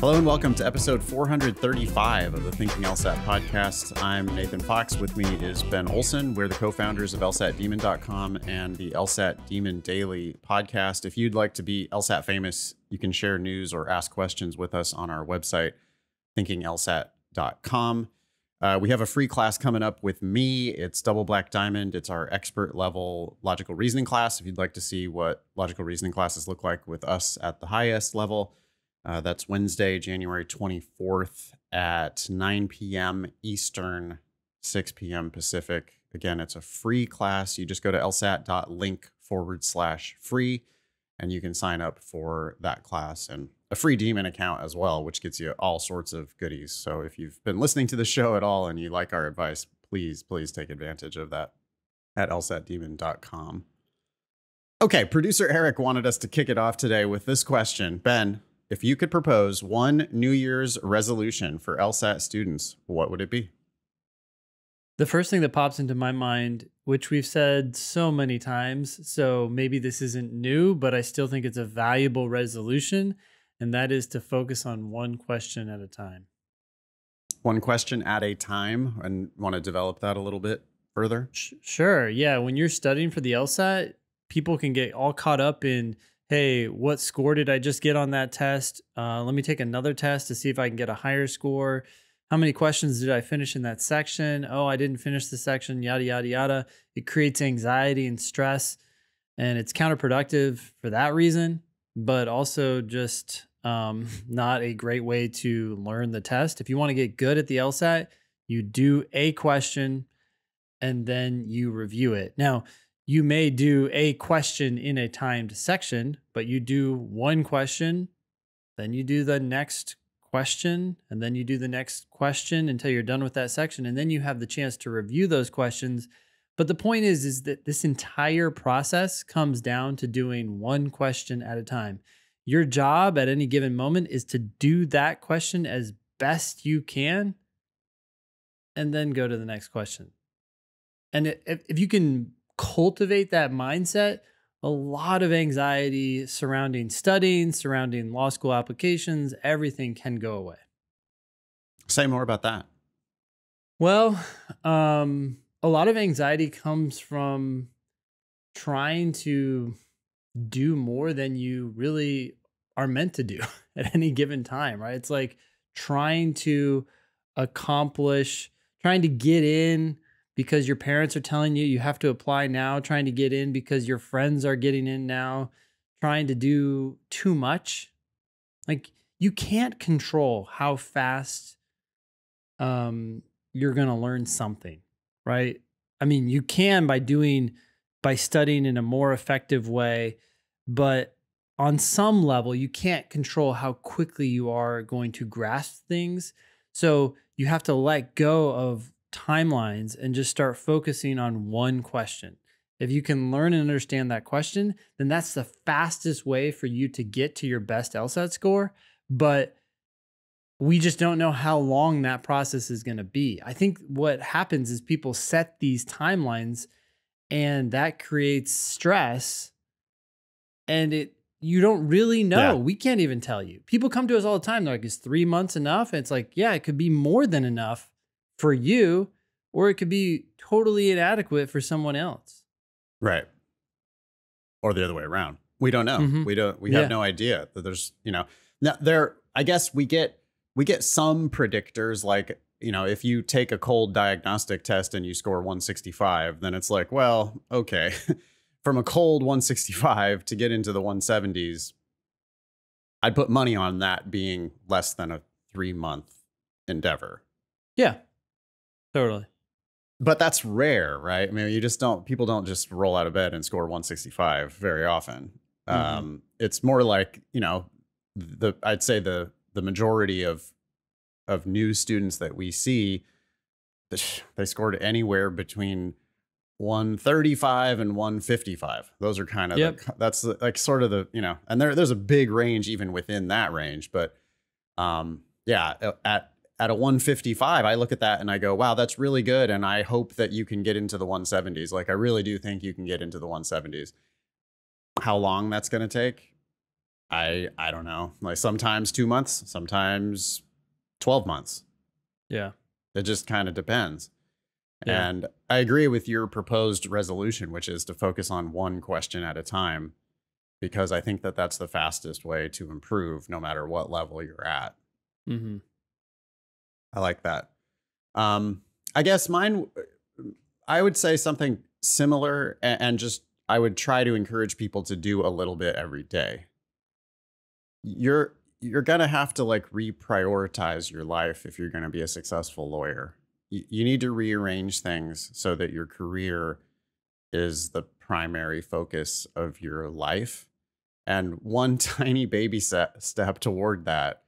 Hello and welcome to episode 435 of the Thinking LSAT podcast. I'm Nathan Fox. With me is Ben Olson. We're the co founders of LSATdemon.com and the LSAT Demon Daily podcast. If you'd like to be LSAT famous, you can share news or ask questions with us on our website, thinkinglsat.com. Uh, we have a free class coming up with me. It's Double Black Diamond. It's our expert level logical reasoning class. If you'd like to see what logical reasoning classes look like with us at the highest level, uh, that's Wednesday, January 24th at 9 p.m. Eastern, 6 p.m. Pacific. Again, it's a free class. You just go to lsat.link forward slash free and you can sign up for that class and a free demon account as well, which gets you all sorts of goodies. So if you've been listening to the show at all and you like our advice, please, please take advantage of that at lsatdemon.com. Okay, producer Eric wanted us to kick it off today with this question. Ben, if you could propose one New Year's resolution for LSAT students, what would it be? The first thing that pops into my mind, which we've said so many times, so maybe this isn't new, but I still think it's a valuable resolution, and that is to focus on one question at a time. One question at a time, and want to develop that a little bit further? Sure. Yeah. When you're studying for the LSAT, people can get all caught up in hey, what score did I just get on that test? Uh, let me take another test to see if I can get a higher score. How many questions did I finish in that section? Oh, I didn't finish the section, yada, yada, yada. It creates anxiety and stress, and it's counterproductive for that reason, but also just um, not a great way to learn the test. If you want to get good at the LSAT, you do a question and then you review it. Now, you may do a question in a timed section, but you do one question, then you do the next question, and then you do the next question until you're done with that section. And then you have the chance to review those questions. But the point is, is that this entire process comes down to doing one question at a time. Your job at any given moment is to do that question as best you can and then go to the next question. And if, if you can cultivate that mindset, a lot of anxiety surrounding studying, surrounding law school applications, everything can go away. Say more about that. Well, um, a lot of anxiety comes from trying to do more than you really are meant to do at any given time, right? It's like trying to accomplish, trying to get in because your parents are telling you you have to apply now, trying to get in because your friends are getting in now, trying to do too much. Like you can't control how fast um, you're going to learn something, right? I mean, you can by doing by studying in a more effective way, but on some level, you can't control how quickly you are going to grasp things. So you have to let go of timelines and just start focusing on one question. If you can learn and understand that question, then that's the fastest way for you to get to your best LSAT score. But we just don't know how long that process is going to be. I think what happens is people set these timelines and that creates stress and it you don't really know. Yeah. We can't even tell you. People come to us all the time. They're like, is three months enough? And it's like, yeah, it could be more than enough for you, or it could be totally inadequate for someone else. Right. Or the other way around. We don't know. Mm-hmm. We don't we have no idea that there's, you know, now there I guess we get we get some predictors like you know, if you take a cold diagnostic test and you score 165, then it's like, well, okay, from a cold 165 to get into the 170s, I'd put money on that being less than a three month endeavor. Yeah. Totally. But that's rare, right? I mean, you just don't, people don't just roll out of bed and score 165 very often. Mm-hmm. Um, it's more like, you know, the, I'd say the, the majority of, of new students that we see, they scored anywhere between 135 and 155. Those are kind of yep. the, that's like sort of the you know, and there there's a big range even within that range, but um yeah, at at a 155, I look at that and I go, wow, that's really good. And I hope that you can get into the 170s. Like, I really do think you can get into the 170s. How long that's going to take? I I don't know. Like sometimes 2 months, sometimes 12 months. Yeah. It just kind of depends. Yeah. And I agree with your proposed resolution, which is to focus on one question at a time, because I think that that's the fastest way to improve no matter what level you're at. Mm-hmm. I like that. Um, I guess mine, I would say something similar and, and just I would try to encourage people to do a little bit every day. You're you're gonna have to like reprioritize your life if you're gonna be a successful lawyer. You, you need to rearrange things so that your career is the primary focus of your life. And one tiny baby step toward that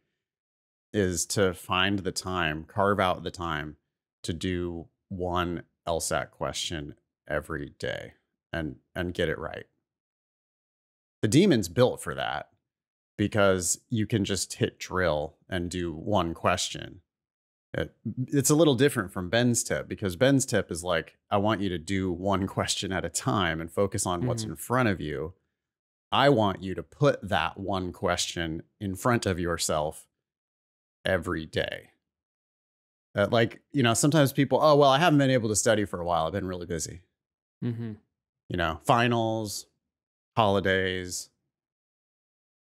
is to find the time, carve out the time to do one LSAT question every day and and get it right. The demon's built for that because you can just hit drill and do one question. It, it's a little different from Ben's tip because Ben's tip is like, I want you to do one question at a time and focus on what's Mhm. in front of you. I want you to put that one question in front of yourself every day. Uh, like, you know, sometimes people, oh, well, I haven't been able to study for a while. I've been really busy. Mm-hmm. You know, finals, holidays.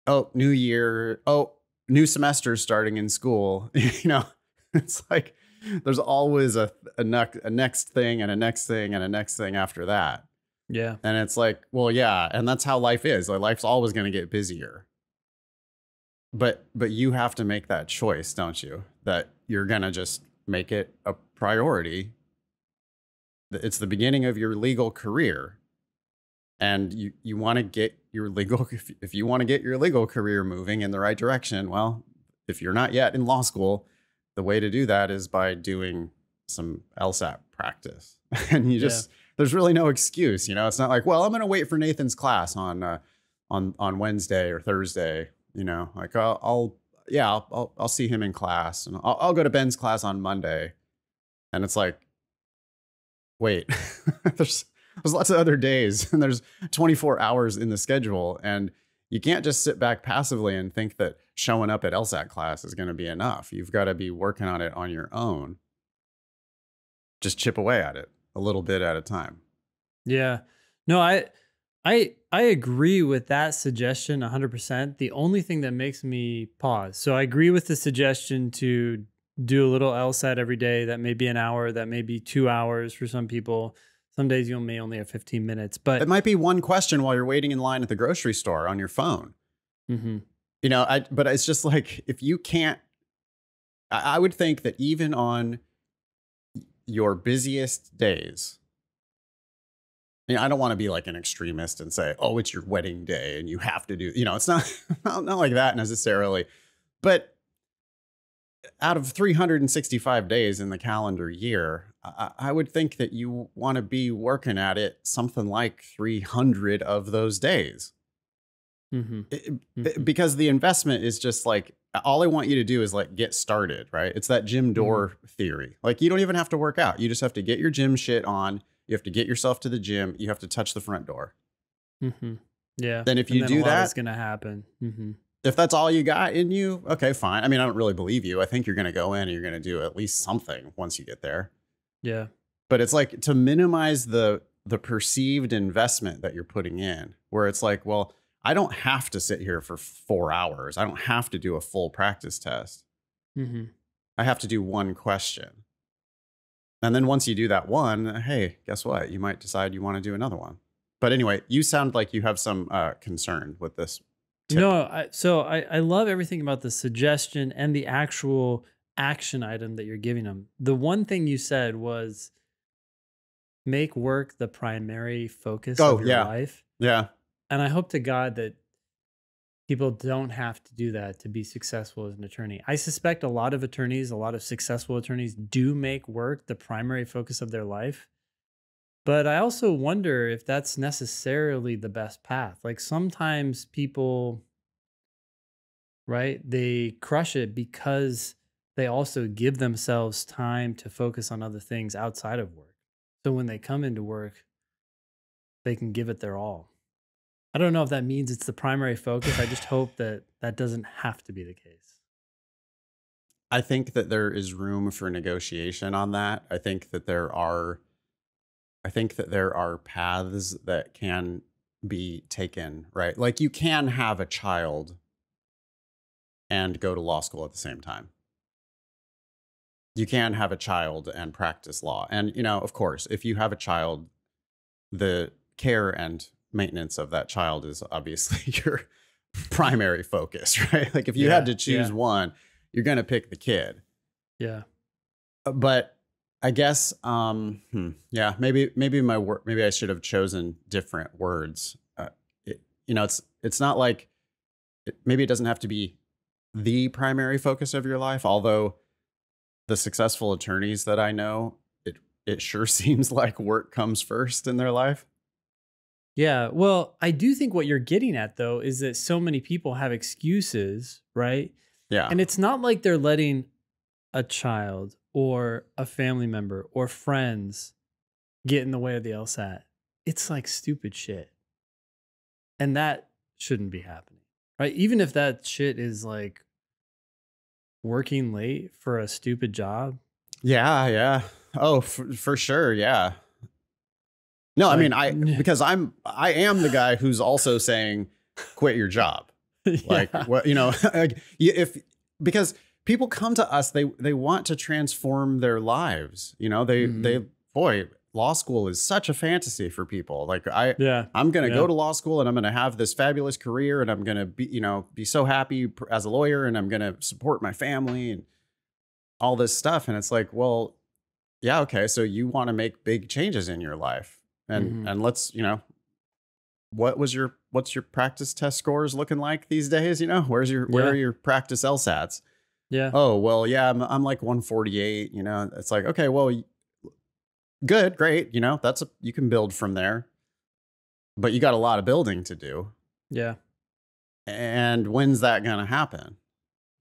Oh, new year. Oh, new semester starting in school. you know, it's like there's always a, a, nec- a next thing and a next thing and a next thing after that. Yeah. And it's like, well, yeah, and that's how life is. Like life's always going to get busier. But but you have to make that choice, don't you? That you're going to just make it a priority. It's the beginning of your legal career. And you you want to get your legal if, if you want to get your legal career moving in the right direction, well, if you're not yet in law school, the way to do that is by doing some LSAT practice. and you Yeah. just there's really no excuse, you know. It's not like, well, I'm going to wait for Nathan's class on uh, on on Wednesday or Thursday, you know. Like I'll, I'll yeah, I'll, I'll I'll see him in class, and I'll, I'll go to Ben's class on Monday, and it's like, wait, there's there's lots of other days, and there's 24 hours in the schedule, and you can't just sit back passively and think that showing up at LSAT class is going to be enough. You've got to be working on it on your own. Just chip away at it a little bit at a time. Yeah. No, I I I agree with that suggestion 100%. The only thing that makes me pause. So I agree with the suggestion to do a little LSAT every day. That may be an hour, that may be 2 hours for some people. Some days you may only have 15 minutes, but It might be one question while you're waiting in line at the grocery store on your phone. Mhm. You know, I but it's just like if you can't I, I would think that even on your busiest days, know, I don't want to be like an extremist and say, oh, it's your wedding day and you have to do, you know, it's not not, not like that necessarily. But out of 365 days in the calendar year, I, I would think that you want to be working at it something like 300 of those days. Mhm. It- Mhm. it- because the investment is just like all I want you to do is like get started, right? It's that gym door theory. Like you don't even have to work out. You just have to get your gym shit on. You have to get yourself to the gym. You have to touch the front door. Mhm. Yeah. Then if you then do that, is going to happen. Mhm. if that's all you got in you, okay, fine. I mean, I don't really believe you. I think you're going to go in and you're going to do at least something once you get there. Yeah. But it's like to minimize the the perceived investment that you're putting in, where it's like, well, I don't have to sit here for 4 hours. I don't have to do a full practice test. Mhm. I have to do one question. And then once you do that one, hey, guess what? You might decide you want to do another one. But anyway, you sound like you have some uh, concern with this. tip. No, I, so I, I love everything about the suggestion and the actual action item that you're giving them. The one thing you said was make work the primary focus Oh, of your yeah. life. Yeah. And I hope to God that people don't have to do that to be successful as an attorney. I suspect a lot of attorneys, a lot of successful attorneys do make work the primary focus of their life. But I also wonder if that's necessarily the best path. Like sometimes people, right, they crush it because they also give themselves time to focus on other things outside of work. So when they come into work, they can give it their all. I don't know if that means it's the primary focus. I just hope that that doesn't have to be the case. I think that there is room for negotiation on that. I think that there are I think that there are paths that can be taken, right? Like you can have a child and go to law school at the same time. You can have a child and practice law. And you know, of course, if you have a child, the care and maintenance of that child is obviously your primary focus, right? Like if you Yeah, had to choose yeah. one, you're going to pick the kid. Yeah. Uh, But I guess um hmm, yeah, maybe maybe my work, maybe I should have chosen different words. Uh, it, you know, it's it's not like it, maybe it doesn't have to be the primary focus of your life, although the successful attorneys that I know, it it sure seems like work comes first in their life. Yeah. Well, I do think what you're getting at though is that so many people have excuses, right? Yeah. And it's not like they're letting a child or a family member or friends get in the way of the LSAT. It's like stupid shit. And that shouldn't be happening, right? Even if that shit is like working late for a stupid job. Yeah, yeah. Oh, for, for sure. Yeah. No, I mean, I because I'm I am the guy who's also saying quit your job. Like Yeah. what you know, like, if because people come to us, they they want to transform their lives. You know, they Mhm. they boy, law school is such a fantasy for people. Like I yeah. I'm going to Yeah. go to law school and I'm going to have this fabulous career and I'm going to be, you know, be so happy pr- as a lawyer and I'm going to support my family and all this stuff. And it's like, well, yeah, okay. So you want to make big changes in your life and, Mhm. and let's, you know, what was your, what's your practice test scores looking like these days? You know, where's your, where Yeah. are your practice LSATs? Yeah. Oh, well, yeah, I'm, I'm like 148, you know, it's like, okay, well, good, great. You know, that's a, you can build from there, but you got a lot of building to do. Yeah. And when's that going to happen?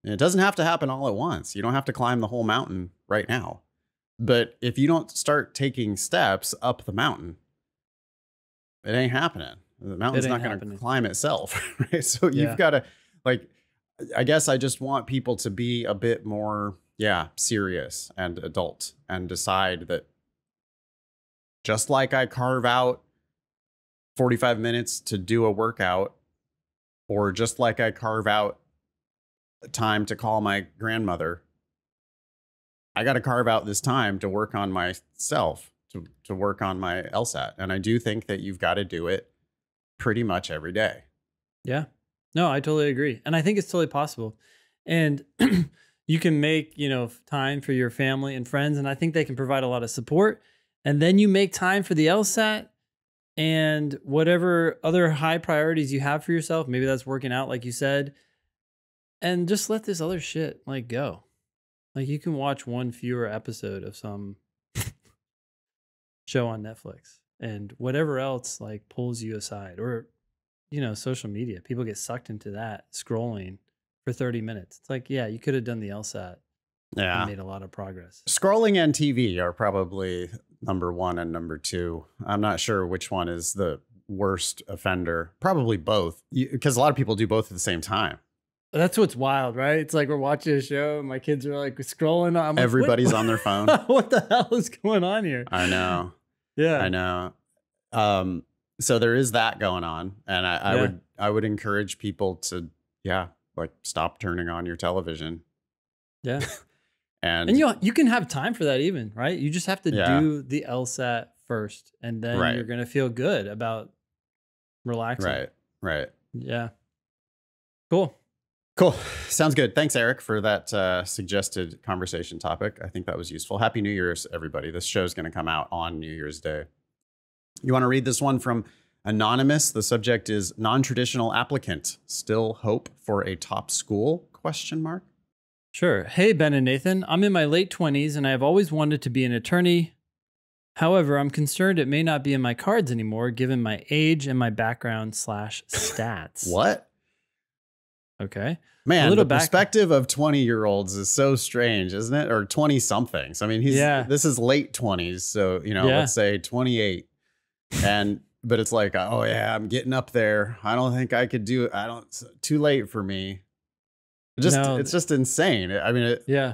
It doesn't have to happen all at once. You don't have to climb the whole mountain right now. But if you don't start taking steps up the mountain, it ain't happening. The mountain's not going to climb itself. Right? So Yeah. you've got to, like, I guess I just want people to be a bit more, yeah, serious and adult and decide that just like I carve out 45 minutes to do a workout, or just like I carve out time to call my grandmother, I got to carve out this time to work on myself, to, to work on my LSAT. And I do think that you've got to do it pretty much every day. Yeah. No, I totally agree. And I think it's totally possible. And you can make, you know, time for your family and friends. And I think they can provide a lot of support. And then you make time for the LSAT and whatever other high priorities you have for yourself. Maybe that's working out, like you said. And just let this other shit like go. Like you can watch one fewer episode of some show on Netflix and whatever else like pulls you aside or you know, social media. People get sucked into that scrolling for 30 minutes. It's like, yeah, you could have done the LSAT Yeah. and made a lot of progress. Scrolling and TV are probably number one and number two. I'm not sure which one is the worst offender. Probably both, because a lot of people do both at the same time. That's what's wild, right? It's like we're watching a show and my kids are like scrolling. I'm like, what- Everybody's on their phone. what the hell is going on here? I know. Yeah. I know. Um, so there is that going on, and I, I Yeah. would I would encourage people to yeah like stop turning on your television Yeah. and, And you you can have time for that even, right? You just have to Yeah. do the LSAT first and then Right. you're going to feel good about relaxing. right right Yeah. Cool. Cool sounds good. Thanks Eric for that uh, suggested conversation topic. I think that was useful. Happy New Year's everybody. This show is going to come out on New Year's Day. You want to read this one from anonymous? The subject is non-traditional applicant. Still hope for a top school? Question mark. Sure. Hey, Ben and Nathan. I'm in my late 20s and I have always wanted to be an attorney. However, I'm concerned it may not be in my cards anymore given my age and my background slash stats. What? Okay. Man, the back- perspective of 20 year olds is so strange, isn't it? Or 20 somethings. I mean, he's Yeah. this is late 20s. So, you know, Yeah. let's say 28. And but it's like, oh yeah, I'm getting up there. I don't think I could do it. I don't. Too late for me. Just No, it's just insane. I mean, it, Yeah.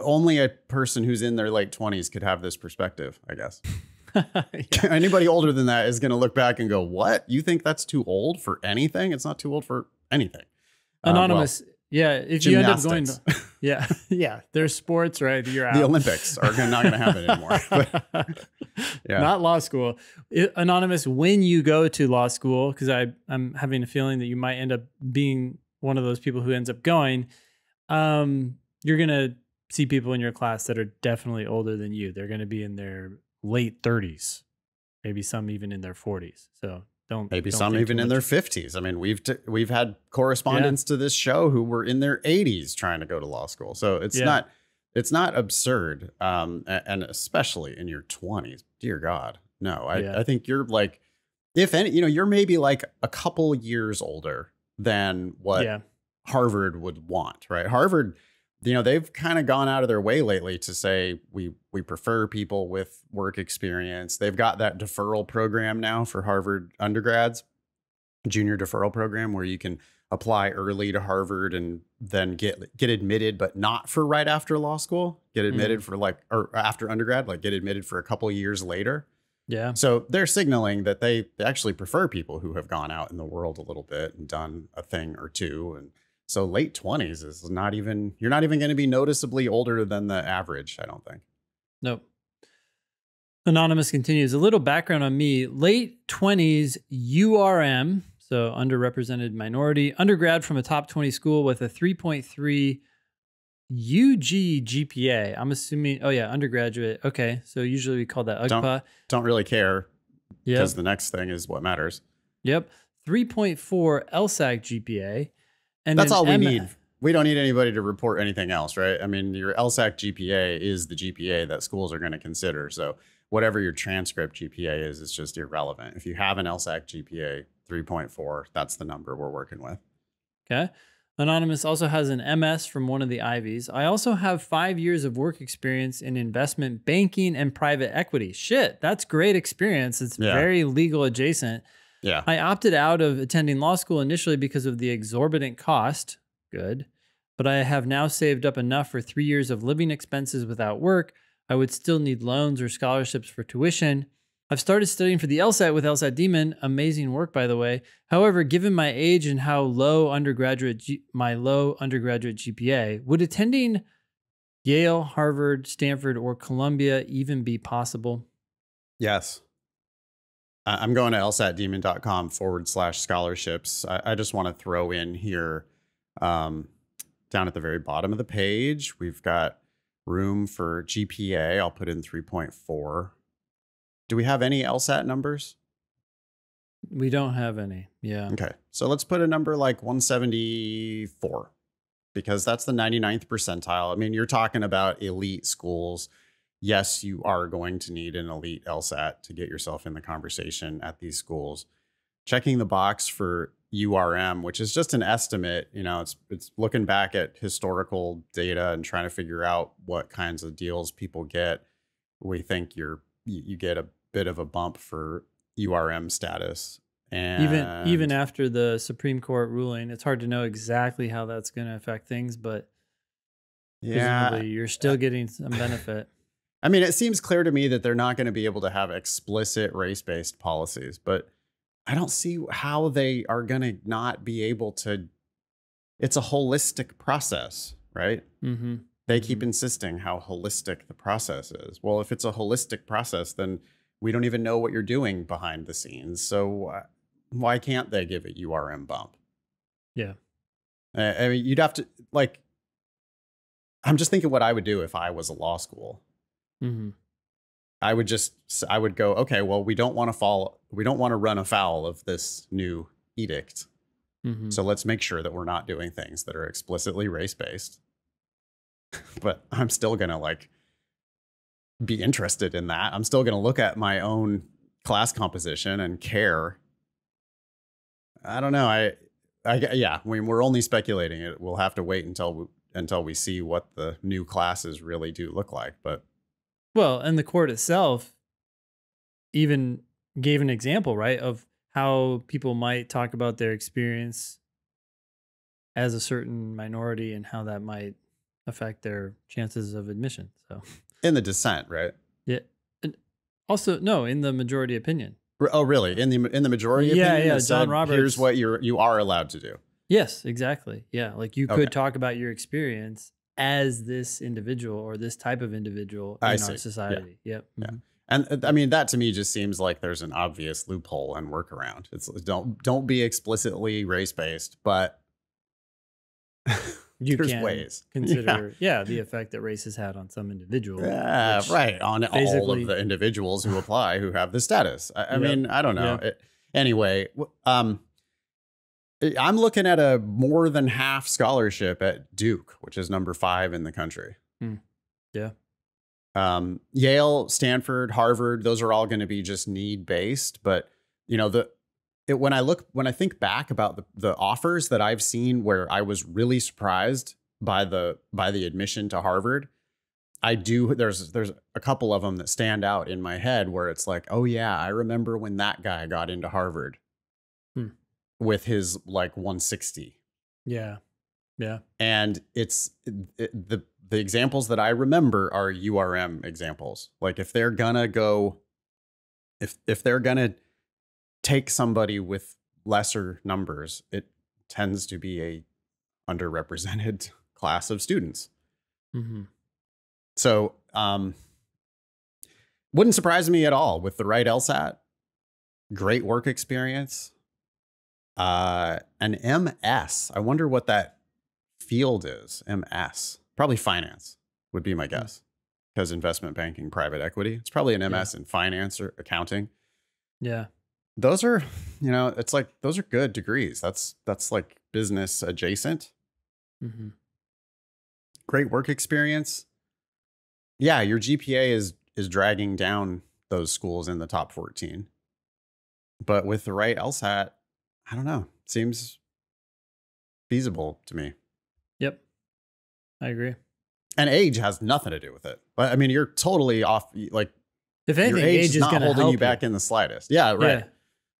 only a person who's in their late 20s could have this perspective. I guess Yeah. anybody older than that is going to look back and go, "What? You think that's too old for anything? It's not too old for anything." Um, well, Anonymous. yeah. If you end up going to, yeah. Yeah. There's sports, right? You're out. the Olympics are not going to happen anymore. But, yeah. Not law school. I- Anonymous, when you go to law school, because I'm having a feeling that you might end up being one of those people who ends up going, um, you're going to see people in your class that are definitely older than you. They're going to be in their late 30s, maybe some even in their 40s. So don't Maybe don't some even in their 50s. I mean, we've t- we've had correspondents to this show who were in their 80s trying to go to law school. So it's Yeah. not it's not absurd, um, and especially in your 20s. Dear God, no. I, Yeah. I think you're like, if any, you know, you're maybe like a couple years older than what Yeah. Harvard would want, right? Harvard, you know, they've kind of gone out of their way lately to say we we prefer people with work experience. They've got that deferral program now for Harvard undergrads, junior deferral program where you can apply early to Harvard and then get get admitted, but not for right after law school. Get admitted mm-hmm. for like or after undergrad, like get admitted for a couple years later. Yeah. So they're signaling that they they actually prefer people who have gone out in the world a little bit and done a thing or two. And so late 20s is not even, you're not even going to be noticeably older than the average, I don't think. Nope. Anonymous continues a little background on me. Late 20s URM, so underrepresented minority, undergrad from a top 20 school with a 3.3 UG GPA. I'm assuming, oh yeah, undergraduate. Okay. So usually we call that Don't- UGPA. Don't really care Yep. because the next thing is what matters. Yep. 3.4 LSAC GPA. And That's all we M- need. We don't need anybody to report anything else, right? I mean, your LSAC GPA is the GPA that schools are going to consider. So whatever your transcript GPA is, is just irrelevant. If you have an LSAC GPA 3.4, that's the number we're working with. Okay. Anonymous also has an MS from one of the Ivies. I also have five years of work experience in investment banking and private equity. Shit, that's great experience. It's Yeah. very legal adjacent. Yeah. I opted out of attending law school initially because of the exorbitant cost. Good. But I have now saved up enough for three years of living expenses without work. I would still need loans or scholarships for tuition. I've started studying for the LSAT with LSAT Demon. Amazing work, by the way. However, given my age and how low undergraduate G- my low undergraduate GPA, would attending Yale, Harvard, Stanford, or Columbia even be possible? Yes. I'm going to lsatdemon.com forward slash scholarships. I, I just want to throw in here um, down at the very bottom of the page, we've got room for GPA. I'll put in 3.4. Do we have any LSAT numbers? We don't have any. Yeah. Okay. So let's put a number like 174 because that's the 99th percentile. I mean, you're talking about elite schools. Yes, you are going to need an elite LSAT to get yourself in the conversation at these schools. Checking the box for URM, which is just an estimate, you know, it's it's looking back at historical data and trying to figure out what kinds of deals people get. We think you're you you get a bit of a bump for URM status. And even even after the Supreme Court ruling, it's hard to know exactly how that's going to affect things, but yeah, you're still getting some benefit. I mean, it seems clear to me that they're not going to be able to have explicit race-based policies, but I don't see how they are going to not be able to. It's a holistic process, right? hmm They keep insisting how holistic the process is. Well, if it's a holistic process, then we don't even know what you're doing behind the scenes. So why can't they give a URM bump? Yeah. I mean, you'd have to like. I'm just thinking what I would do if I was a law school. Hmm I would just I would go, okay, well, we don't want to fall we don't want to run afoul of this new edict. hmm So let's make sure that we're not doing things that are explicitly race-based. but I'm still going to like be interested in that. I'm still going to look at my own class composition and care. I don't know. I I yeah, I mean, we're only speculating it. We'll have to wait until we, until we see what the new classes really do look like, but Well, and the court itself, even gave an example, right, of how people might talk about their experience as a certain minority and how that might affect their chances of admission. So, in the dissent, right? yeah. And also, no, in the majority opinion. Oh, really? In the in the majority, Yeah, opinion, yeah, John said, Roberts- Here's what you're you are allowed to do. Yes, exactly. Yeah. Like you could Okay. talk about your experience as this individual or this type of individual in I our see. Yeah. society. Yep. Yeah. Mhm. And uh, I mean, that to me just seems like there's an obvious loophole and workaround. It's don't don't be explicitly race based, but You there's can ways. consider, yeah. the effect that race has had on some individuals. Yeah, right. On all of the individuals who apply who have the status. I, I Yep. mean, I don't know. Yeah. It- anyway, um, I'm looking at a more than half scholarship at Duke, which is number five in the country. Hmm. Yeah. Um, Yale, Stanford, Harvard, those are all going to be just need based. But you know, the it, when I look when I think back about the, the offers that I've seen where I was really surprised by the by the admission to Harvard, I do there's there's a couple of them that stand out in my head where it's like, oh yeah, I remember when that guy got into Harvard. With his like 160 Yeah. Yeah. and it's it, the the examples that I remember are URM examples. Like if they're gonna go, if if they're gonna take somebody with lesser numbers, it tends to be a underrepresented class of students. Mm-hmm. So um, wouldn't surprise me at all with the right LSAT, great work experience, uh, an MS. I wonder what that field is. MS, probably finance would be my guess, because investment banking, private equity. It's probably an MS in finance or accounting. Yeah. Those are, you know, it's like those are good degrees. That's that's like business adjacent Mm-hmm. great work experience. Yeah, your GPA is is dragging down those schools in the top 14. But with the right LSAT, I don't know. Seems feasible to me. Yep. I agree. And age has nothing to do with it. But I mean, you're totally off like If your anything, age, age, is not holding you back in the slightest. Yeah, right. Yeah.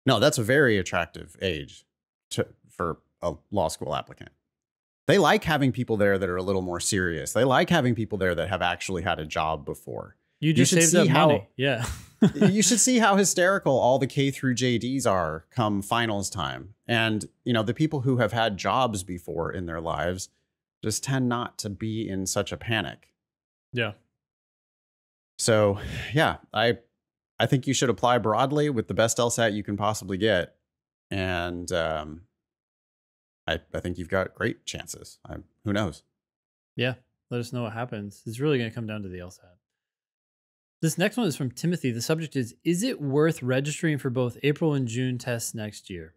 No, that's a very attractive age to, for a law school applicant. They like having people there that are a little more serious. They like having people there that have actually had a job before. You just should saved see up how- money. Yeah. you should see how hysterical all the K through JDs are come finals time. And, you know, the people who have had jobs before in their lives just tend not to be in such a panic. yeah. So, yeah, I I think you should apply broadly with the best LSAT you can possibly get. And um, I, I think you've got great chances. I, who knows? Yeah. Let us know what happens. It's really going to come down to the LSAT. This next one is from Timothy. The subject is Is it worth registering for both April and June tests next year?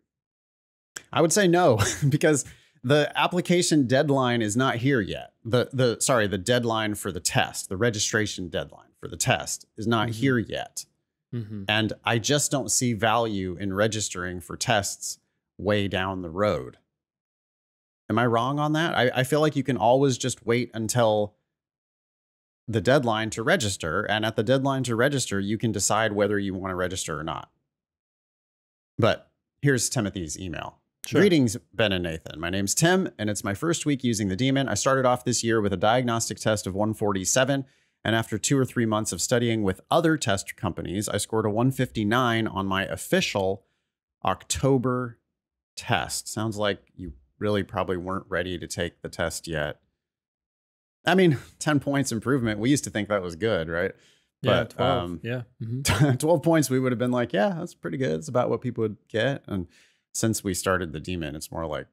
I would say no because the application deadline is not here yet. The the sorry, the deadline for the test, the registration deadline for the test is not Mhm. here yet. Mm-hmm. And I just don't see value in registering for tests way down the road. Am I wrong on that? I, I feel like you can always just wait until the deadline to register. And at the deadline to register, you can decide whether you want to register or not. But here's Timothy's email. Sure. Greetings, Ben and Nathan. My name's Tim, and it's my first week using the Demon. I started off this year with a diagnostic test of 147, and after two or three months of studying with other test companies, I scored a 159 on my official October test. Sounds like you really probably weren't ready to take the test yet. I mean, 10 points improvement. We used to think that was good, right? Yeah. But, 12. um, yeah. mhm. 12 points, we would have been like, yeah, that's pretty good. It's about what people would get. And since we started the demon, it's more like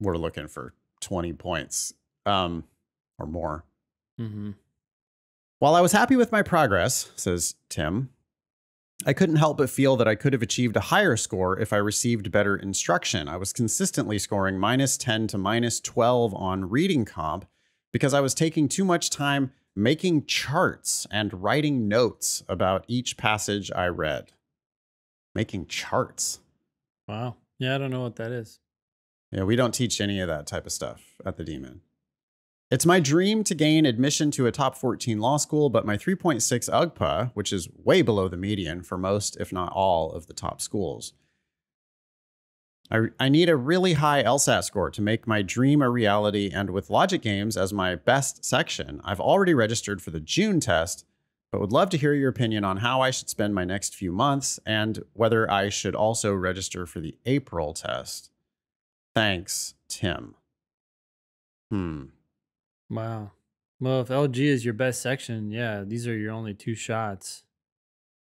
we're looking for 20 points um, or more. Mhm. While I was happy with my progress, says Tim, I couldn't help but feel that I could have achieved a higher score if I received better instruction. I was consistently scoring minus 10 to minus 12 on reading comp because I was taking too much time making charts and writing notes about each passage I read. Making charts. Wow. Yeah. I don't know what that is. Yeah, we don't teach any of that type of stuff at the Demon. It's my dream to gain admission to a top 14 law school, but my 3.6 UGPA, which is way below the median for most, if not all, of the top schools. I, I need a really high LSAT score to make my dream a reality, and with Logic Games as my best section, I've already registered for the June test, but would love to hear your opinion on how I should spend my next few months and whether I should also register for the April test. Thanks, Tim. Hmm. Wow. Well, if LG is your best section, yeah, these are your only two shots.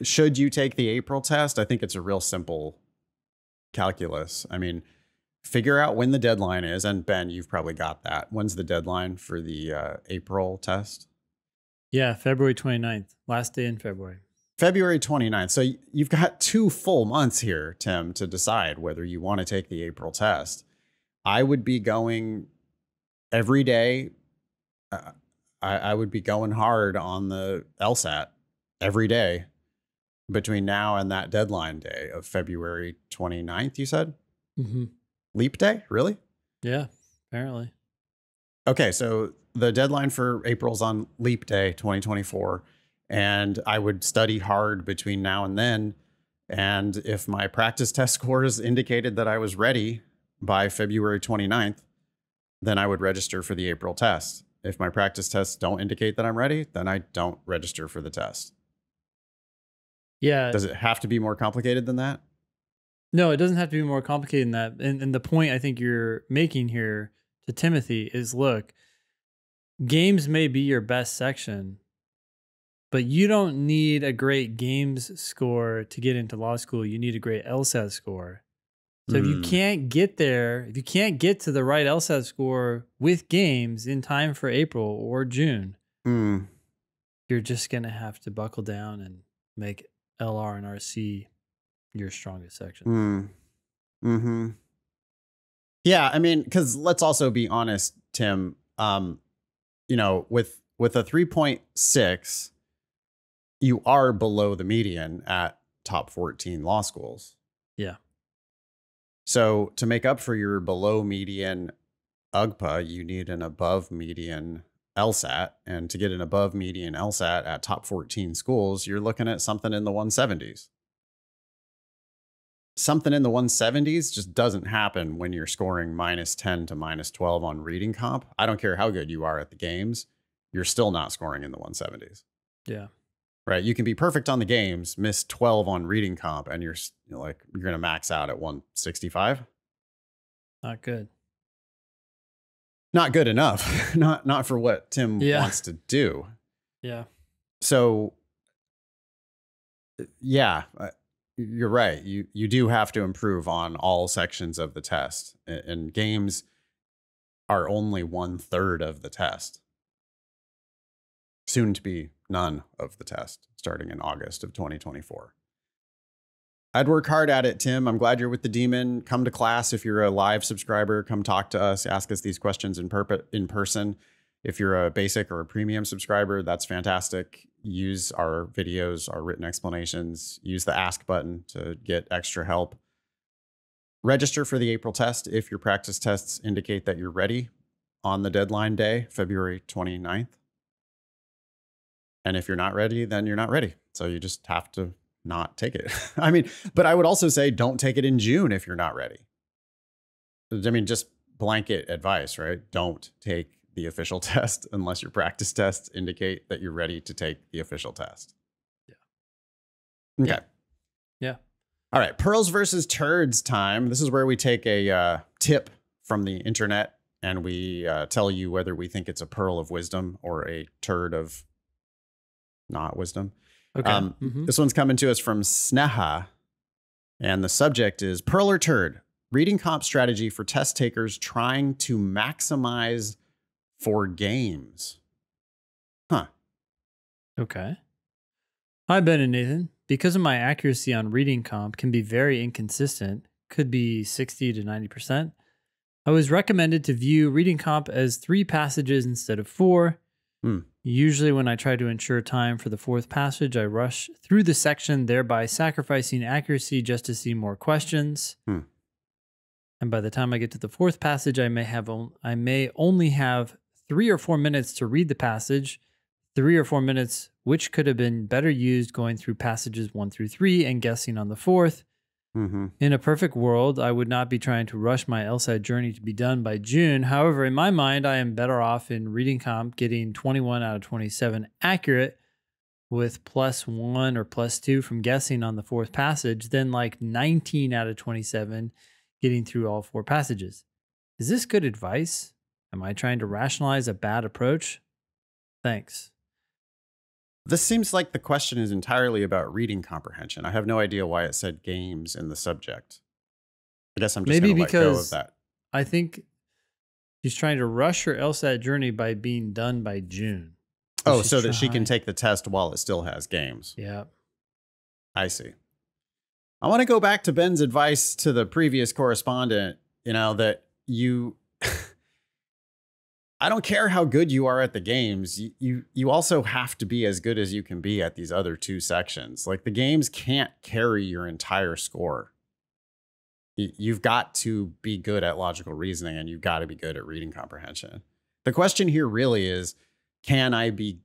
Should you take the April test? I think it's a real simple calculus. I mean, figure out when the deadline is. And Ben, you've probably got that. When's the deadline for the uh, April test? Yeah, February 29th, last day in February. February 29th. So you've got two full months here, Tim, to decide whether you want to take the April test. I would be going every day. Uh, I, I would be going hard on the LSAT every day between now and that deadline day of February 29th, you said? Mm-hmm. Leap day? Really? Yeah, apparently. Okay, so the deadline for April's on Leap Day 2024. And I would study hard between now and then. And if my practice test scores indicated that I was ready by February 29th, then I would register for the April test. If my practice tests don't indicate that I'm ready, then I don't register for the test. Yeah. Does it have to be more complicated than that? No, it doesn't have to be more complicated than that. And, and the point I think you're making here to Timothy is look, games may be your best section, but you don't need a great games score to get into law school. You need a great LSAT score. So mm. if you hmm. can't get there, if you can't get to the right LSAT score with games in time for April or June, mm. you're just gonna have to buckle down and make LR and RC your strongest section. Mm. Hmm. Yeah, I mean, because let's also be honest, Tim. Um, you know, with with a three point six, you are below the median at top fourteen law schools. Yeah. So to make up for your below median UGPA, you need an above median LSAT. And to get an above median LSAT at top 14 schools, you're looking at something in the 170s. Something in the 170s just doesn't happen when you're scoring minus 10 to minus 12 on reading comp. I don't care how good you are at the games, you're still not scoring in the 170s. Yeah. Right. You can be perfect on the games, miss 12 on reading comp, and you're you know, like, you're going to max out at 165. Not good not good enough. not not for what Tim yeah. wants to do. Yeah. So uh, yeah, you're right. You you do have to improve on all sections of the test, and games are only one third of the test. Soon to be none of the test, starting in August of 2024. I'd work hard at it, Tim. I'm glad you're with the demon. Come to class if you're a live subscriber. Come talk to us. Ask us these questions in, perp- in person. If you're a basic or a premium subscriber, that's fantastic. Use our videos, our written explanations. Use the ask button to get extra help. Register for the April test if your practice tests indicate that you're ready on the deadline day, February 29th. And if you're not ready, then you're not ready. So you just have to not take it. I mean, but I would also say don't take it in June if you're not ready. I mean, just blanket advice, right? Don't take the official test unless your practice tests indicate that you're ready to take the official test. Yeah. Okay. Yeah. yeah. All right. Pearls versus turds time. This is where we take a uh, tip from the internet and we uh, tell you whether we think it's a pearl of wisdom or a turd of not wisdom. Okay. Um, mm-hmm. This one's coming to us from Sneha, and the subject is Pearl or Turd reading comp strategy for test takers trying to maximize for games. Huh. Okay. Hi, Ben and Nathan. Because of my accuracy on reading comp can be very inconsistent, could be 60 to 90%, I was recommended to view reading comp as three passages instead of four. Hmm. Usually, when I try to ensure time for the fourth passage, I rush through the section, thereby sacrificing accuracy just to see more questions. Hmm. And by the time I get to the fourth passage, I may have I may only have three or four minutes to read the passage, three or four minutes which could have been better used going through passages one through three and guessing on the fourth. Mm-hmm. In a perfect world, I would not be trying to rush my LSAT journey to be done by June. However, in my mind, I am better off in reading comp getting 21 out of 27 accurate with plus one or plus two from guessing on the fourth passage than like 19 out of 27 getting through all four passages. Is this good advice? Am I trying to rationalize a bad approach? Thanks. This seems like the question is entirely about reading comprehension. I have no idea why it said games in the subject. I guess I'm just Maybe going to let go of because- that. I think she's trying to rush her LSAT journey by being done by June. Oh, so that she can take the test while it still has games. Yeah. I see. I want to go back to Ben's advice to the previous correspondent, you know, that you I don't care how good you are at the games. You, you you also have to be as good as you can be at these other two sections. Like the games can't carry your entire score. You, you've got to be good at logical reasoning and you've got to be good at reading comprehension. The question here really is can I be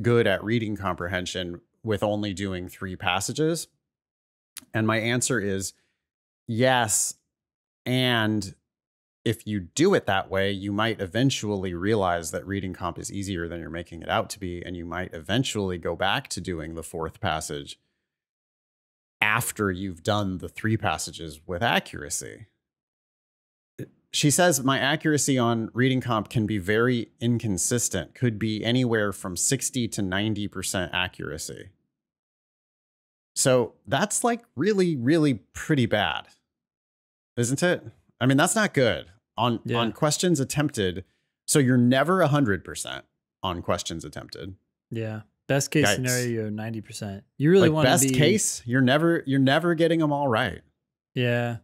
good at reading comprehension with only doing 3 passages? And my answer is yes. And if you do it that way, you might eventually realize that reading comp is easier than you're making it out to be. And you might eventually go back to doing the fourth passage after you've done the three passages with accuracy. She says, My accuracy on reading comp can be very inconsistent, could be anywhere from 60 to 90% accuracy. So that's like really, really pretty bad, isn't it? I mean, that's not good on Yeah. on questions attempted. So you're never hundred percent on questions attempted. Yeah. Best case Yikes. scenario, 90%. You really like want best be, case, you're never you're never getting them all right. Yeah.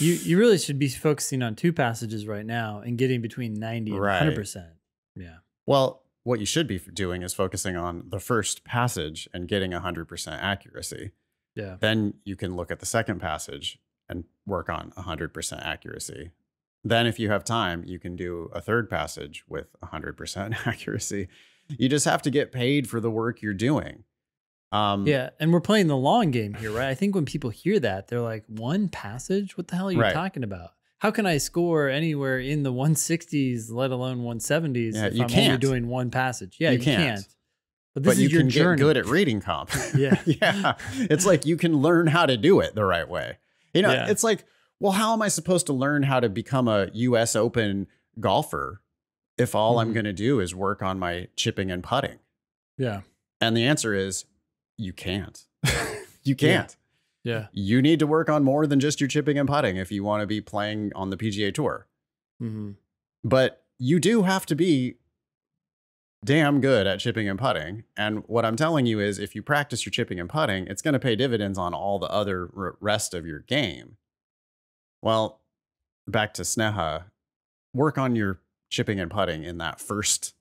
You you really should be focusing on two passages right now and getting between 90 and Right. 100%. Yeah. Well, what you should be doing is focusing on the first passage and getting 100% accuracy. Yeah. Then you can look at the second passage work on 100% accuracy. Then, if you have time, you can do a third passage with 100% accuracy. You just have to get paid for the work you're doing. Um, Yeah, and we're playing the long game here, right? I think when people hear that, they're like, "One passage? What the hell are you Right. talking about? How can I score anywhere in the 160s, let alone 170s, Yeah, if you I'm only can't. doing one passage? Yeah, You you, can't. can't. But this but is you your can journey. get good at reading comp. Yeah. yeah. It's like you can learn how to do it the right way. You know, Yeah. it's like, well, how am I supposed to learn how to become a US Open golfer if all I'm Mhm. going to do is work on my chipping and putting? yeah, And the answer is you can't. you can't. yeah, You need to work on more than just your chipping and putting if you want to be playing on the PGA Tour. hmm But you do have to be damn good at chipping and putting. And what I'm telling you is if you practice your chipping and putting, it's going to pay dividends on all the other rest of your game. Well, back to Sneha, work on your chipping and putting in that first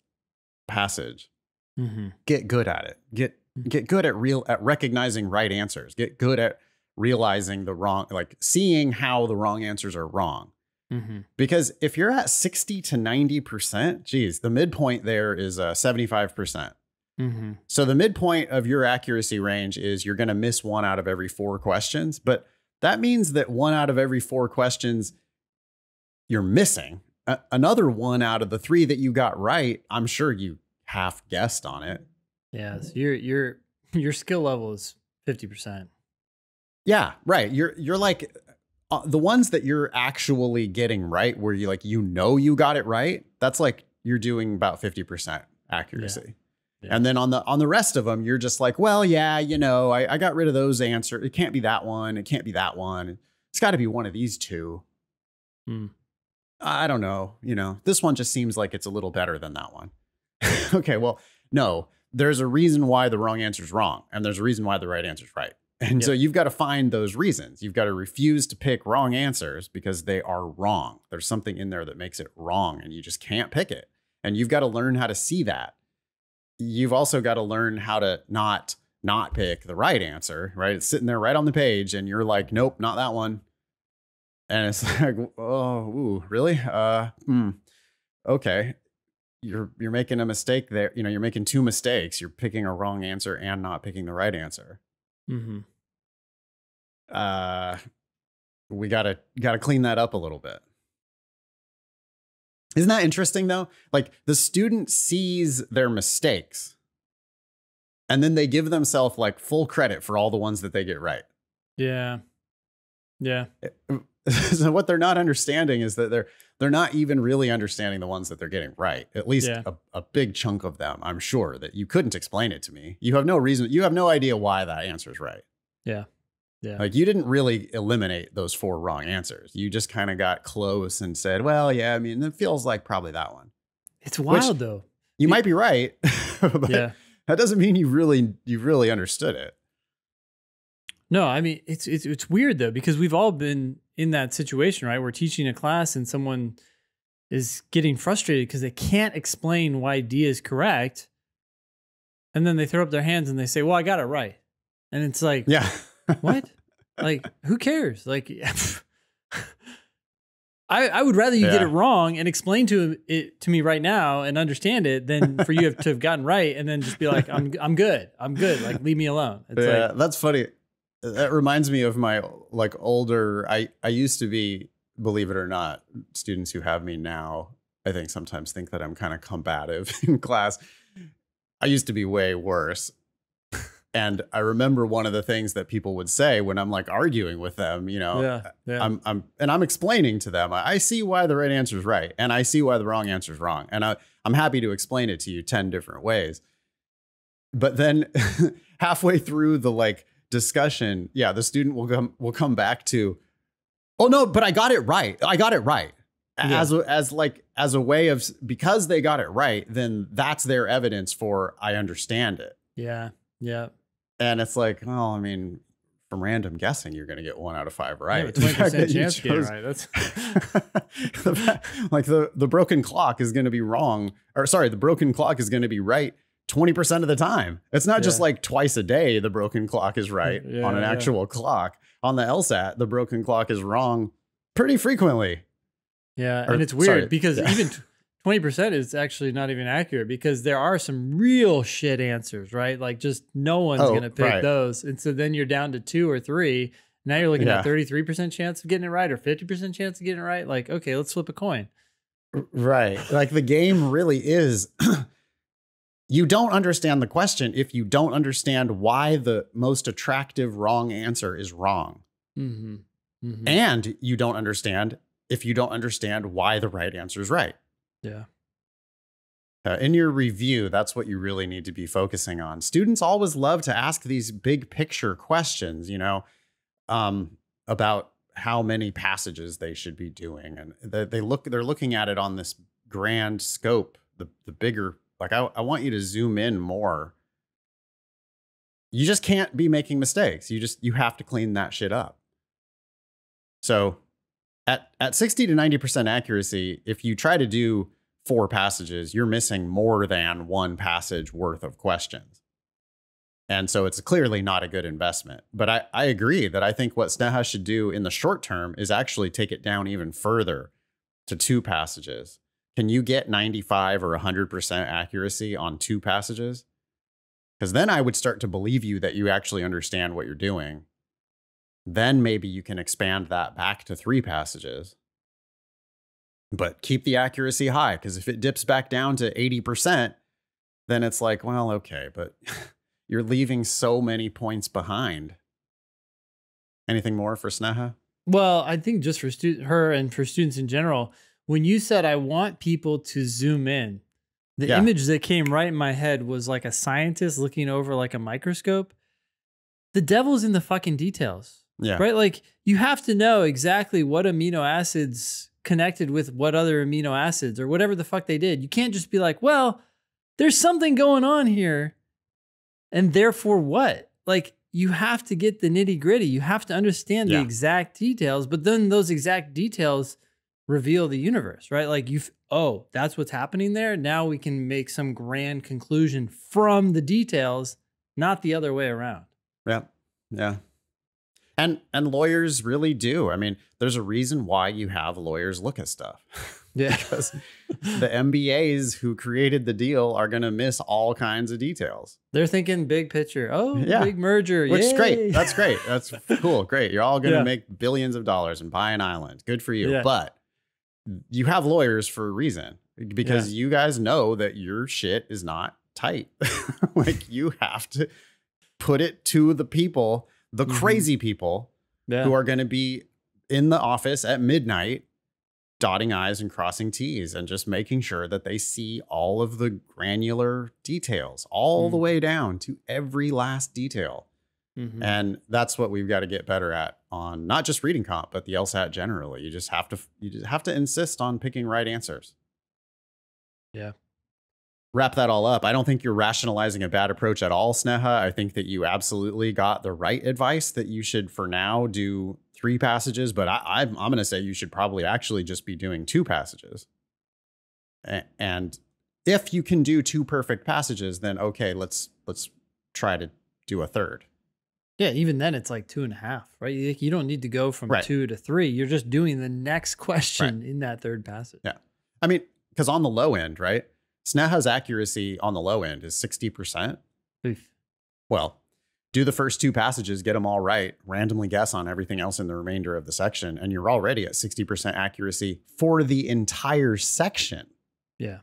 passage. hmm Get good at it. Get get good at real at recognizing right answers. Get good at realizing the wrong like seeing how the wrong answers are wrong. Hmm Because if you're at 60 to 90%, geez, the midpoint there is uh, 75%. hmm So the midpoint of your accuracy range is you're going to miss one out of every four questions. But that means that one out of every four questions you're missing. A- another one out of the three that you got right, I'm sure you half guessed on it. Yeah, so your your your skill level is 50%. Yeah, right. You're you're like uh, the ones that you're actually getting right, where you like you know you got it right. That's like you're doing about fifty percent accuracy, Yeah. and then on the on the rest of them, you're just like, well, yeah, you know, I, I got rid of those answers. It can't be that one. It can't be that one. It's got to be one of these two. Hmm. I don't know. You know, this one just seems like it's a little better than that one. okay, well, no, there's a reason why the wrong answer is wrong, and there's a reason why the right answer is right. And so you've got to find those reasons. You've got to refuse to pick wrong answers because they are wrong. There's something in there that makes it wrong, and you just can't pick it. And you've got to learn how to see that. You've also got to learn how to not not pick the right answer, right? It's sitting there right on the page, and you're like, nope, not that one. And it's like, oh, ooh, really? Uh, hmm. Okay. you're you're making a mistake there. You know, you're making two mistakes. You're picking a wrong answer and not picking the right answer. Mm-hmm. Uh, we gotta gotta clean that up a little bit. Isn't that interesting though? Like the student sees their mistakes and then they give themselves like full credit for all the ones that they get right. Yeah. Yeah. so what they're not understanding is that they're they're not even really understanding the ones that they're getting right. At least Yeah. a, a big chunk of them, I'm sure that you couldn't explain it to me. You have no reason, you have no idea why that answer is right. Yeah. Yeah. Like you didn't really eliminate those four wrong answers. You just kind of got close and said, "Well, yeah, I mean, it feels like probably that one." it's wild though. You might be right, but Yeah. that doesn't mean you really you really understood it. No, I mean it's it's it's weird though because we've all been in that situation, right? We're teaching a class and someone is getting frustrated because they can't explain why D is correct. And then they throw up their hands and they say, "Well, I got it right." And it's like, Yeah. what? like, who cares? Like, I, I would rather you get it wrong and explain to it to me right now and understand it than for you have to have gotten right and then just be like, I'm I'm good, I'm good. Like, leave me alone. It's yeah, like, that's funny. That reminds me of my like older. I I used to be, believe it or not, students who have me now. I think sometimes think that I'm kind of combative in class. I used to be way worse. And I remember one of the things that people would say when I'm like arguing with them, you know, yeah, uh, yeah, I'm I'm and I'm explaining to them. I see why the right answer is right, and I see why the wrong answer is wrong, and I I'm happy to explain it to you ten different ways. But then halfway through the like discussion, yeah, the student will come will come back to, oh no, but I got it right. I got it right. Yeah. As as like as a way of because they got it right, then that's their evidence for I understand it. yeah, yeah. And it's like, well, I mean, from random guessing, you're going to get one out of five right. Yeah, twenty percent you chance to get it right. That's The fact- like the the broken clock is going to be wrong, or sorry, the broken clock is going to be right. 20% of the time. It's not just like twice a day the broken clock is right Yeah, on an yeah. actual clock. On the LSAT, the broken clock is wrong pretty frequently. yeah, Or- and it's weird sorry, because yeah. even twenty percent is actually not even accurate because there are some real shit answers, right? Like just no one's Oh, gonna pick right. those, and so then you're down to two or three. Now you're looking Yeah. at thirty three percent chance of getting it right or fifty percent chance of getting it right. Like, okay, let's flip a coin. Right. Like the game really is you don't understand the question if you don't understand why the most attractive wrong answer is wrong. Mm-hmm. mm-hmm. And you don't understand if you don't understand why the right answer is right. yeah, Uh, in your review, that's what you really need to be focusing on. Students always love to ask these big picture questions, you know, um, about how many passages they should be doing, and they, they look they're looking at it on this grand scope, the the bigger. Like I, I want you to zoom in more. You just can't be making mistakes. You just you have to clean that shit up. So, at at sixty to ninety percent accuracy, if you try to do four passages, you're missing more than one passage worth of questions. And so it's clearly not a good investment. But I, I agree that I think what Sneha should do in the short term is actually take it down even further to two passages. Can you get 95 or 100% accuracy on two passages? Because then I would start to believe you that you actually understand what you're doing. Then maybe you can expand that back to three passages but keep the accuracy high because if it dips back down to 80%, then it's like, well, okay, but you're leaving so many points behind. Anything more for Sneha? Well, I think just for stu- her and for students in general, when you said I want people to zoom in, the Yeah. image that came right in my head was like a scientist looking over like a microscope. The devil's in the fucking details, Yeah. right? Like you have to know exactly what amino acids connected with what other amino acids or whatever the fuck they did. You can't just be like, well, there's something going on here. And therefore what? Like you have to get the nitty gritty. You have to understand Yeah. the exact details, but then those exact details reveal the universe, right? Like you've oh, that's what's happening there. Now we can make some grand conclusion from the details, not the other way around. Yeah. Yeah. And and lawyers really do. I mean, there's a reason why you have lawyers look at stuff. Yeah. because the MBAs who created the deal are going to miss all kinds of details. They're thinking big picture. Oh, Yeah. big merger. Which is great. That's great. That's cool. Great. You're all going to Yeah. make billions of dollars and buy an island. Good for you. Yeah. But you have lawyers for a reason because you guys know that your shit is not tight. like you have to put it to the people, the Mhm. crazy people yeah. who are going to be in the office at midnight dotting i's and crossing t's and just making sure that they see all of the granular details all the Mm. way down to every last detail Mhm. and that's what we've got to get better at on not just reading comp but the lsat generally. You just have to you just have to insist on picking right answers. Yeah. wrap that all up. I don't think you're rationalizing a bad approach at all sneha. I think that you absolutely got the right advice that you should for now do three passages but I, I'm, I'm going to say you should probably actually just be doing two passages. A- and if you can do two perfect passages then okay let's let's try to do a third Yeah, even then it's like two and a half, right? You, you don't need to go from Right. two to three. You're just doing the next question in that third passage. Yeah. I mean, because on the low end, right? Sneha's accuracy on the low end is 60%. Oof. Well, do the first two passages, get them all right, randomly guess on everything else in the remainder of the section, and you're already at 60% accuracy for the entire section. Yeah.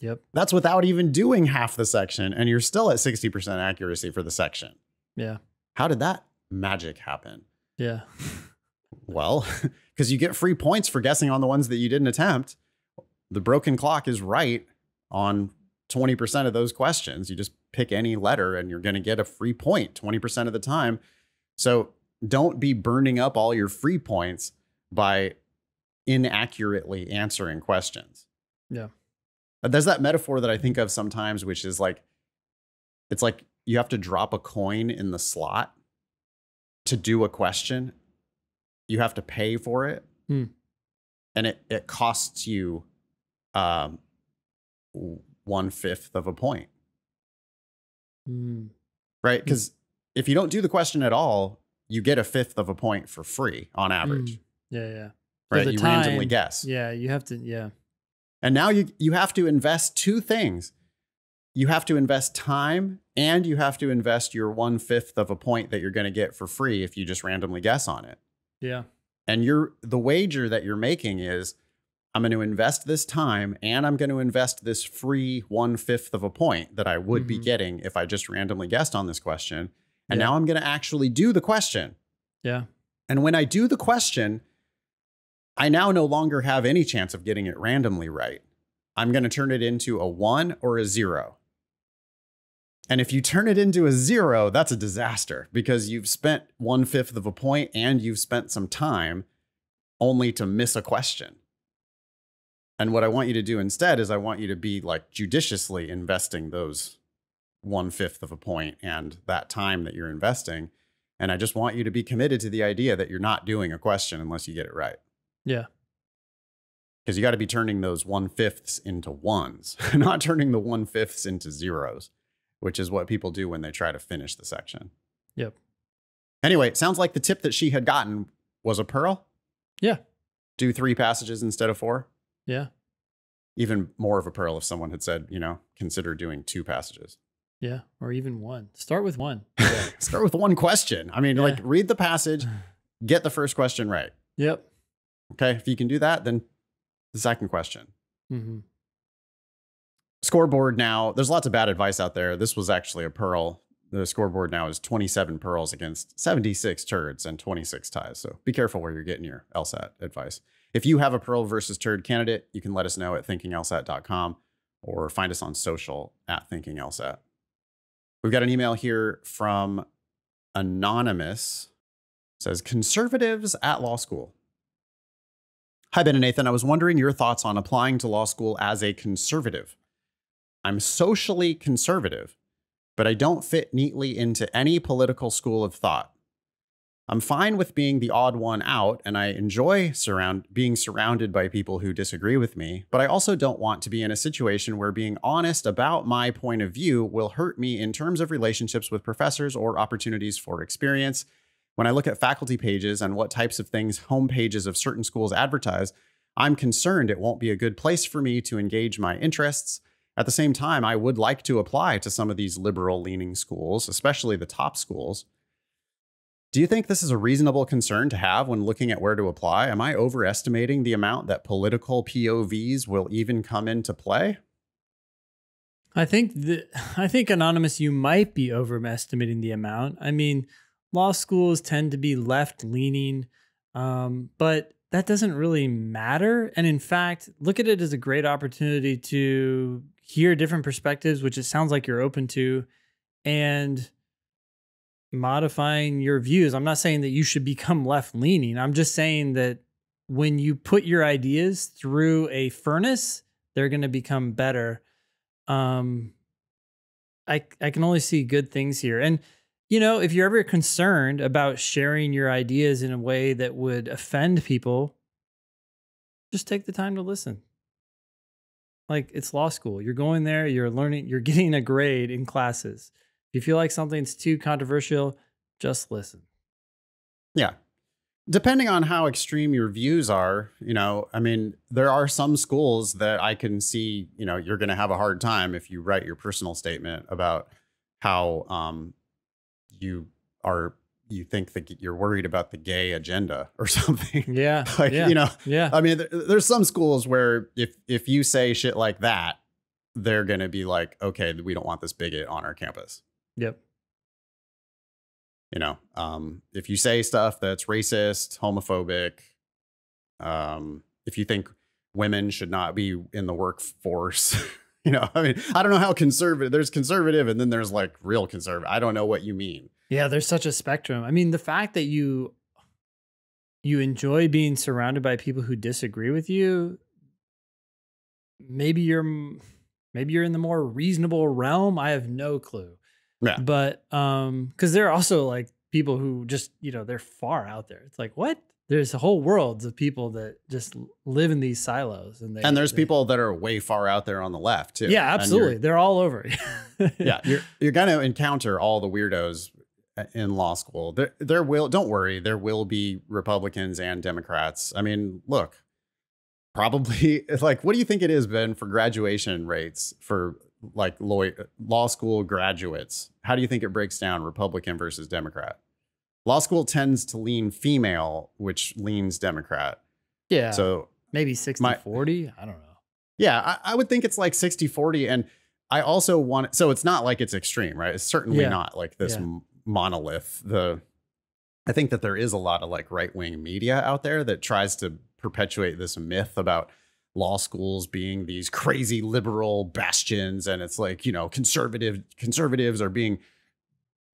Yep. That's without even doing half the section, and you're still at 60% accuracy for the section. Yeah. How did that magic happen? Yeah. Well, because you get free points for guessing on the ones that you didn't attempt. The broken clock is right on 20% of those questions. You just pick any letter and you're going to get a free point 20% of the time. So don't be burning up all your free points by inaccurately answering questions. Yeah. There's that metaphor that I think of sometimes, which is like, it's like you have to drop a coin in the slot to do a question. You have to pay for it. Hmm. And it, it costs you um, one fifth of a point, Mm. right? Because if you don't do the question at all, you get a fifth of a point for free on average. Yeah. Yeah. Right? You randomly guess. Yeah. You have to. Yeah. And now you you have to invest two things. You have to invest time and you have to invest your one fifth of a point that you're going to get for free if you just randomly guess on it. Yeah. And you're the wager that you're making is I'm going to invest this time and I'm going to invest this free one fifth of a point that I would be Mhm. getting if I just randomly guessed on this question. And Yeah. now I'm going to actually do the question. Yeah. And when I do the question, I now no longer have any chance of getting it randomly right. I'm going to turn it into a one or a zero. And if you turn it into a zero, that's a disaster because you've spent one fifth of a point and you've spent some time only to miss a question. And what I want you to do instead is I want you to be like judiciously investing those one fifth of a point and that time that you're investing. And I just want you to be committed to the idea that you're not doing a question unless you get it right. Yeah. Because you got to be turning those one fifths into ones, not turning the one fifths into zeros, which is what people do when they try to finish the section. Yep. Anyway, it sounds like the tip that she had gotten was a pearl. Yeah. Do three passages instead of four. Yeah. Even more of a pearl if someone had said, you know, consider doing two passages. Yeah. Or even one. Start with one. Start with one question. I mean, Yeah. like read the passage, get the first question right. Yep. Okay. If you can do that, then the second question. hmm Scoreboard now, there's lots of bad advice out there. This was actually a pearl. The scoreboard now is 27 pearls against 76 turds and 26 ties. So be careful where you're getting your LSAT advice. If you have a pearl versus turd candidate, you can let us know at thinkinglsat.com or find us on social at thinkinglsat. We've got an email here from Anonymous. It says conservatives at law school. Hi, Ben and Nathan. I was wondering your thoughts on applying to law school as a conservative. I'm socially conservative, but I don't fit neatly into any political school of thought. I'm fine with being the odd one out, and I enjoy surround being surrounded by people who disagree with me, but I also don't want to be in a situation where being honest about my point of view will hurt me in terms of relationships with professors or opportunities for experience. When I look at faculty pages and what types of things home pages of certain schools advertise, I'm concerned it won't be a good place for me to engage my interests. At the same time, I would like to apply to some of these liberal leaning schools, especially the top schools. Do you think this is a reasonable concern to have when looking at where to apply? Am I overestimating the amount that political POVs will even come into play? I think the I think anonymous you might be overestimating the amount. I mean, law schools tend to be left leaning, um, but that doesn't really matter. And in fact, look at it as a great opportunity to hear different perspectives, which it sounds like you're open to, and modifying your views. I'm not saying that you should become left leaning. I'm just saying that when you put your ideas through a furnace, they're going to become better um i i can only see good things here and you know if you're ever concerned about sharing your ideas in a way that would offend people just take the time to listen like it's law school. You're going there you're learning you're getting a grade in classes. If you feel like something's too controversial just listen. Yeah. Depending on how extreme your views are, you know, I mean, there are some schools that I can see, you know, you're going to have a hard time if you write your personal statement about how um, you are you think that you're worried about the gay agenda or something. Yeah. like, yeah, you know, yeah. I mean, there's some schools where if if you say shit like that, they're going to be like, okay, we don't want this bigot on our campus. Yep you know um, if you say stuff that's racist homophobic um, if you think women should not be in the workforce you know i mean i don't know how conservative there's conservative and then there's like real conservative i don't know what you mean yeah there's such a spectrum i mean the fact that you you enjoy being surrounded by people who disagree with you maybe you're maybe you're in the more reasonable realm i have no clue yeah. But um, because there are also like people who just, you know, they're far out there. It's like, what? There's a whole worlds of people that just live in these silos. And they And there's they, people that are way far out there on the left too. Yeah, absolutely. They're all over. yeah. You're you're gonna encounter all the weirdos in law school. There there will don't worry, there will be Republicans and Democrats. I mean, look, probably like what do you think it is, Ben, for graduation rates for like law, law school graduates, how do you think it breaks down Republican versus Democrat? Law school tends to lean female, which leans Democrat. Yeah. So maybe 60 my, 40. I don't know. Yeah, I, I, would think it's like 60 40. And I also want so it's not like it's extreme, right? It's certainly yeah. not like this yeah. Monolith. The I think that there is a lot of like right wing media out there that tries to perpetuate this myth about law schools being these crazy liberal bastions and it's like you know conservative conservatives are being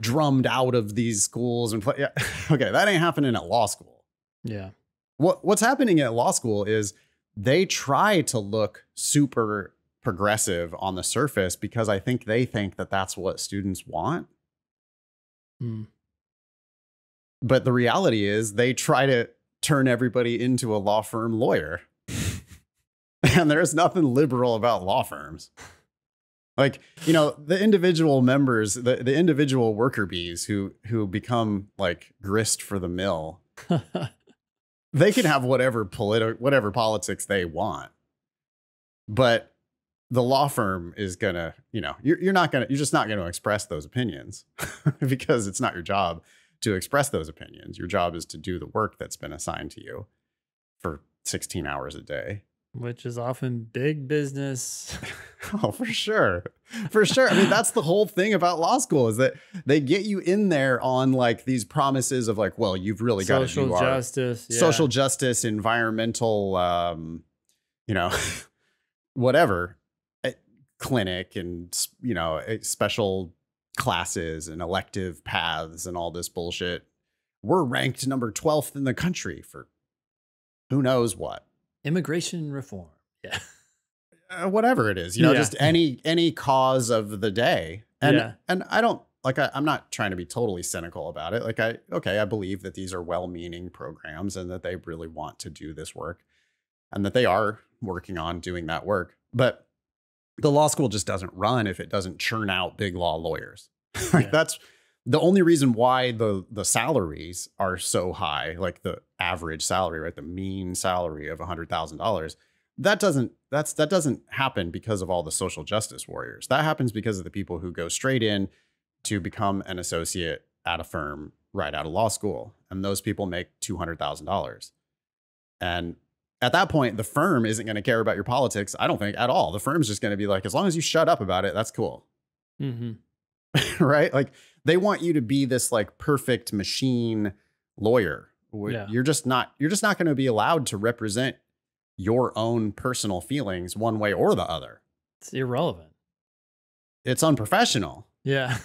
drummed out of these schools and play, yeah. okay that ain't happening at law school yeah what what's happening at law school is they try to look super progressive on the surface because i think they think that that's what students want hmm. but the reality is they try to turn everybody into a law firm lawyer and there's nothing liberal about law firms. Like, you know, the individual members, the, the individual worker bees who who become like grist for the mill, they can have whatever politi- whatever politics they want. But the law firm is gonna, you know, you're, you're not gonna, you're just not gonna express those opinions because it's not your job to express those opinions. Your job is to do the work that's been assigned to you for 16 hours a day which is often big business. oh, for sure. For sure. I mean, that's the whole thing about law school is that they get you in there on like these promises of like, well, you've really got to do social justice, yeah. social justice, environmental, um, you know, whatever clinic and, you know, eh, special classes and elective paths and all this bullshit. We're ranked number 12th in the country for who knows what immigration reform. Yeah. Uh, whatever it is, you know, yeah. just any any cause of the day. And yeah. and I don't like I, I'm not trying to be totally cynical about it. Like I okay, I believe that these are well-meaning programs and that they really want to do this work and that they are working on doing that work. But the law school just doesn't run if it doesn't churn out big law lawyers. like yeah. that's the only reason why the the salaries are so high, like the average salary, right, the mean salary of hundred thousand dollars, that doesn't that's that doesn't happen because of all the social justice warriors. That happens because of the people who go straight in to become an associate at a firm right out of law school, and those people make two hundred thousand dollars. And at that point, the firm isn't going to care about your politics. I don't think at all. The firm's just going to be like, as long as you shut up about it, that's cool. Mm-hmm. right? Like they want you to be this like perfect machine lawyer. Yeah. You're just not you're just not going to be allowed to represent your own personal feelings one way or the other. It's irrelevant. It's unprofessional, Yeah.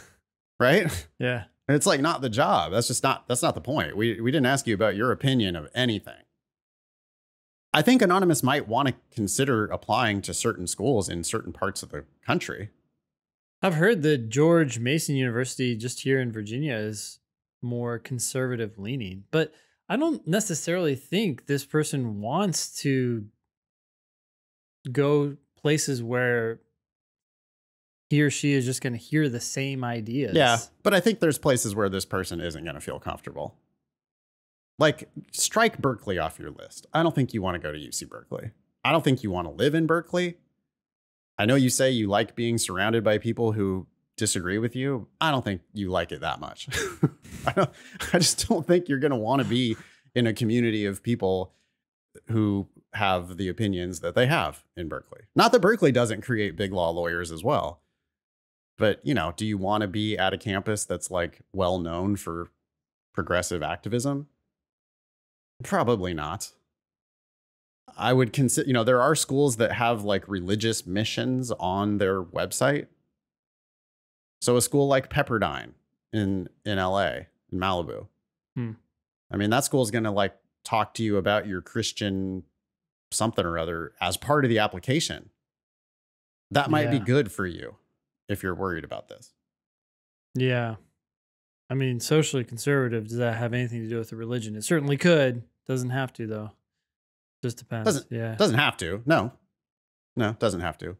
right? Yeah. It's like not the job. That's just not that's not the point. We we didn't ask you about your opinion of anything. I think Anonymous might want to consider applying to certain schools in certain parts of the country. I've heard that George Mason University, just here in Virginia, is more conservative leaning, but I don't necessarily think this person wants to go places where he or she is just going to hear the same ideas. Yeah, but I think there's places where this person isn't going to feel comfortable. Like, strike Berkeley off your list. I don't think you want to go to UC Berkeley. I don't think you want to live in Berkeley. I know you say you like being surrounded by people who disagree with you. I don't think you like it that much. I, I just don't think you're going to want to be in a community of people who have the opinions that they have in Berkeley. Not that Berkeley doesn't create big law lawyers as well. But, you know, do you want to be at a campus that's like well known for progressive activism? Probably not. I would consider, you know, there are schools that have like religious missions on their website. So a school like Pepperdine in in LA, in Malibu. Hmm. I mean, that school is going to like talk to you about your Christian something or other as part of the application. That might be good for you if you're worried about this. Yeah. I mean, socially conservative, does that have anything to do with the religion? It certainly could. Doesn't have to, though. Just depends. Doesn't- yeah. Doesn't have to. No. No, doesn't have to.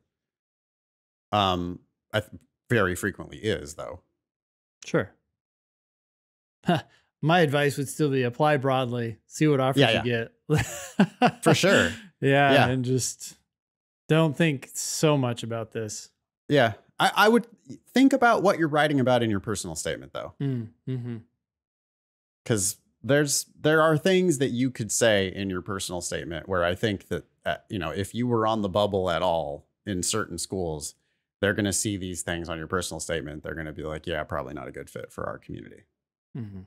Um, I th- very frequently is though. Sure. My advice would still be apply broadly, see what offers Yeah, you get. For sure. Yeah, Yeah. And just don't think so much about this. Yeah. I, I would think about what you're writing about in your personal statement though. Mm, hmm because there's there are things that you could say in your personal statement where I think that uh, you know if you were on the bubble at all in certain schools, they're going to see these things on your personal statement. They're going to be like, yeah, probably not a good fit for our community. hmm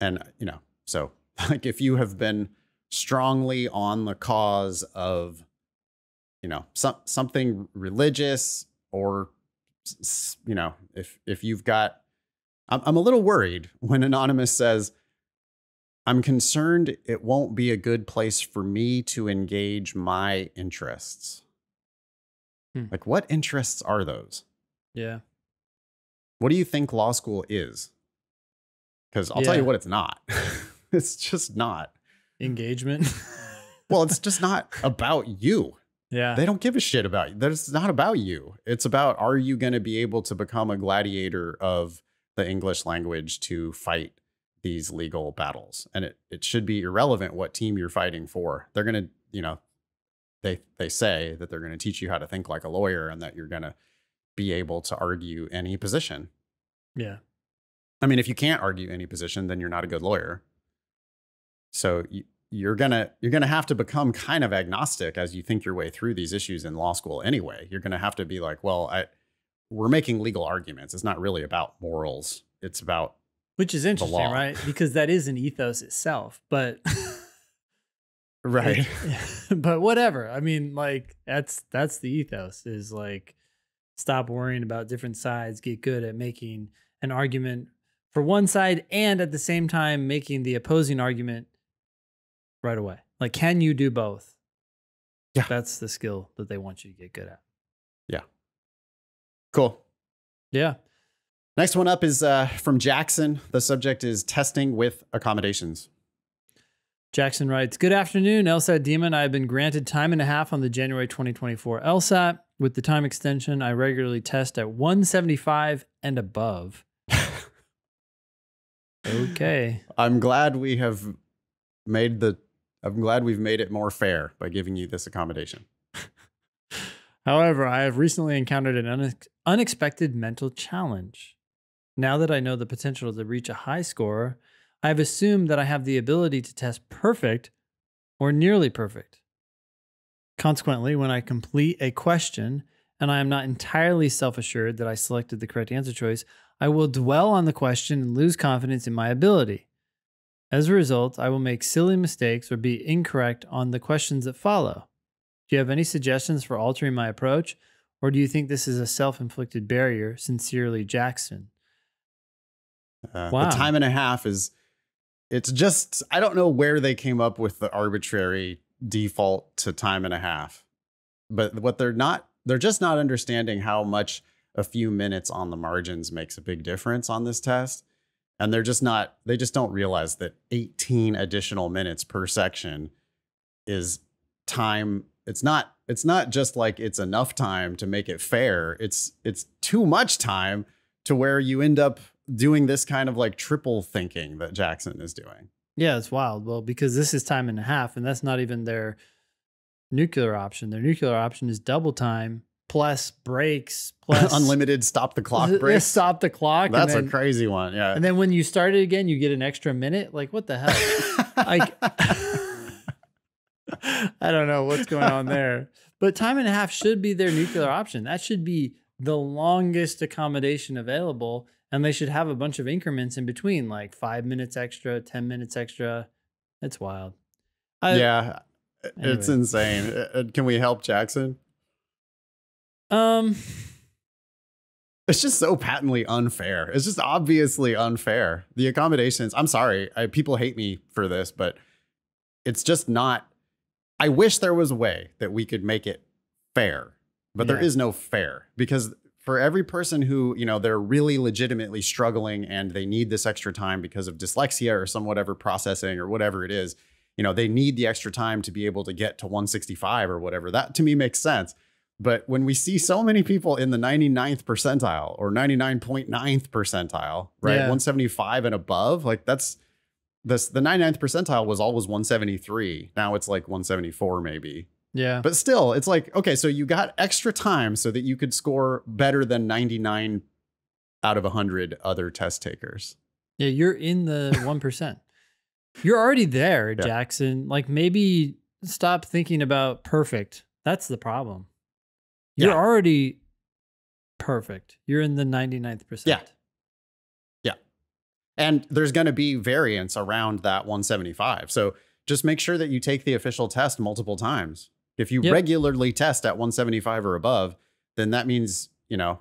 And you know, so like if you have been strongly on the cause of you know some something religious or you know if if you've got I'm, I'm a little worried when anonymous says i'm concerned it won't be a good place for me to engage my interests Hmm. like what interests are those Yeah. what do you think law school is because i'll tell you what it's not it's just not Engagement. well it's just not about you yeah. They don't give a shit about you. That's not about you. It's about are you going to be able to become a gladiator of the English language to fight these legal battles? And it, it should be irrelevant what team you're fighting for. They're going to, you know, they they say that they're going to teach you how to think like a lawyer and that you're going to be able to argue any position. yeah. I mean, if you can't argue any position, then you're not a good lawyer. So you, you're gonna you're gonna have to become kind of agnostic as you think your way through these issues in law school. Anyway, you're gonna have to be like, well, I we're making legal arguments. It's not really about morals. It's about Which is interesting, right? Because that is an ethos itself, but right. but whatever. I mean, like that's that's the ethos is like stop worrying about different sides, get good at making an argument for one side and at the same time making the opposing argument right away. Like can you do both? Yeah. That's the skill that they want you to get good at. Yeah. Cool. Yeah. Next one up is uh, from Jackson. The subject is testing with accommodations. Jackson writes, Good afternoon, LSAT Demon. I have been granted time and a half on the January 2024 LSAT. With the time extension, I regularly test at 175 and above. Okay. I'm glad we have made the. I'm glad we've made it more fair by giving you this accommodation. However, I have recently encountered an unex- unexpected mental challenge. Now that I know the potential to reach a high score, I have assumed that I have the ability to test perfect or nearly perfect. Consequently, when I complete a question and I am not entirely self assured that I selected the correct answer choice, I will dwell on the question and lose confidence in my ability. As a result, I will make silly mistakes or be incorrect on the questions that follow. Do you have any suggestions for altering my approach, or do you think this is a self inflicted barrier? Sincerely, Jackson. Uh, Wow. The time and a half is. It's just I don't know where they came up with the arbitrary default to time and a half, but what they're not they're just not understanding how much a few minutes on the margins makes a big difference on this test. And they're just not, they just don't realize that 18 additional minutes per section is time. It's not, it's not just like it's enough time to make it fair. It's, it's too much time to where you end up doing this kind of like triple thinking that Jackson is doing. Yeah, it's wild. Well, because this is time and a half, and that's not even their nuclear option. Their nuclear option is double time plus breaks plus Unlimited stop the clock They break. Stop the clock. That's and a crazy one. Yeah. And then when you start it again, you get an extra minute. Like what the hell? Like I don't know what's going on there. But time and a half should be their nuclear option. That should be the longest accommodation available. And they should have a bunch of increments in between, like five minutes extra, 10 minutes extra. It's wild. I, yeah. It's insane. Uh, Can we help Jackson? Um, It's just so patently unfair. It's just obviously unfair. The accommodations, I'm sorry, I, people hate me for this, but it's just not. I wish there was a way that we could make it fair, but there Yeah. is no fair because for every person who, you know, they're really legitimately struggling and they need this extra time because of dyslexia or some whatever processing or whatever it is, you know, they need the extra time to be able to get to 165 or whatever. That to me makes sense. But when we see so many people in the 99th percentile or 99.9th percentile, right? Yeah. 175 and above, like that's this the 99th percentile was always 173. Now it's like 174 maybe. Yeah. But still, it's like, okay, so you got extra time so that you could score better than 99 out of 100 other test takers. Yeah, you're in the 1%. You're already there, Yeah. Jackson. Like maybe stop thinking about perfect. That's the problem. You're Yeah. already perfect. You're in the 99th percent. Yeah. Yeah. And there's going to be variance around that 175. So just make sure that you take the official test multiple times. If you Yep. regularly test at 175 or above, then that means, you know,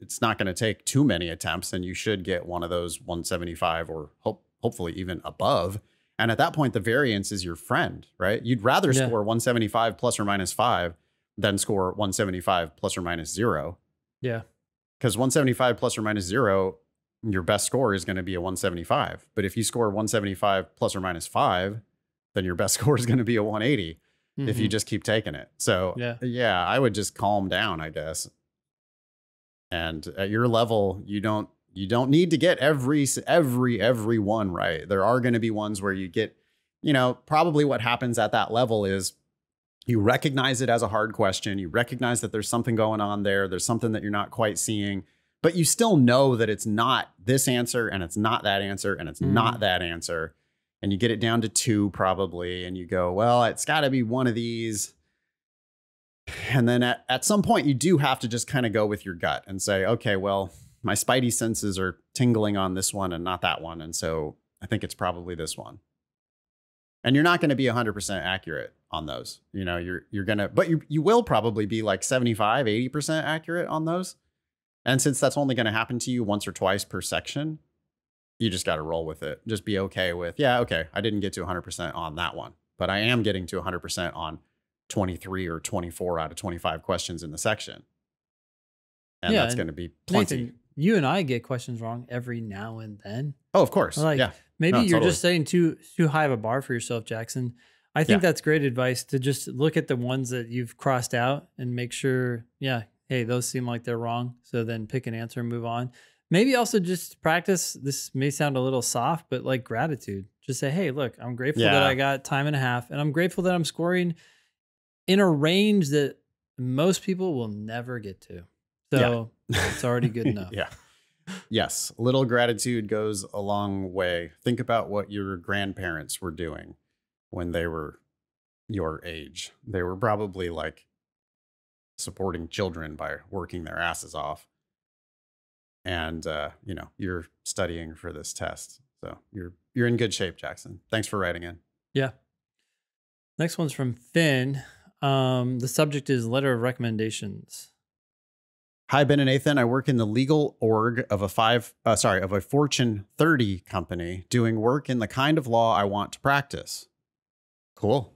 it's not going to take too many attempts and you should get one of those 175 or hope, hopefully even above. And at that point, the variance is your friend, right? You'd rather Yeah. score 175 plus or minus five than score 175 plus or minus zero Yeah. because 175 plus or minus zero, your best score is going to be a 175. But if you score 175 plus or minus five, then your best score is going to be a 180 if you Mhm. just keep taking it. So Yeah. yeah, I would just calm down, I guess. And at your level, you don't you don't need to get every every every one right. There are going to be ones where you get, you know, probably what happens at that level is you recognize it as a hard question. You recognize that there's something going on there. There's something that you're not quite seeing, but you still know that it's not this answer and it's not that answer and it's not that answer. And you get it down to two probably, and you go, well, it's got to be one of these. And then at, at some point, you do have to just kind of go with your gut and say, okay, well, my spidey senses are tingling on this one and not that one. And so I think it's probably this one. And you're not going to be 100% accurate on those. You know, you're you're going to but you you will probably be like 75, 80% accurate on those. And since that's only going to happen to you once or twice per section, you just got to roll with it. Just be okay with, yeah, okay, I didn't get to 100% on that one, but I am getting to 100% on 23 or 24 out of 25 questions in the section. And Yeah, that's going to be plenty. Nathan, you and I get questions wrong every now and then. oh, of course. Like, yeah. Maybe No, you're totally. just setting too too high of a bar for yourself, Jackson. I think Yeah. that's great advice to just look at the ones that you've crossed out and make sure, yeah, hey, those seem like they're wrong. So then pick an answer and move on. Maybe also just practice. This may sound a little soft, but like gratitude. Just say, hey, look, I'm grateful that I got time and a half, and I'm grateful that I'm scoring in a range that most people will never get to. So it's already good enough. yeah. Yes, little gratitude goes a long way. Think about what your grandparents were doing when they were your age. They were probably like supporting children by working their asses off. And uh, you know, you're studying for this test. So you're you're in good shape, Jackson. Thanks for writing in. Yeah. Next one's from Finn. Um, the subject is letter of recommendations. Hi, Ben and Nathan. I work in the legal org of a five, uh, sorry, of a Fortune 30 company doing work in the kind of law I want to practice. Cool.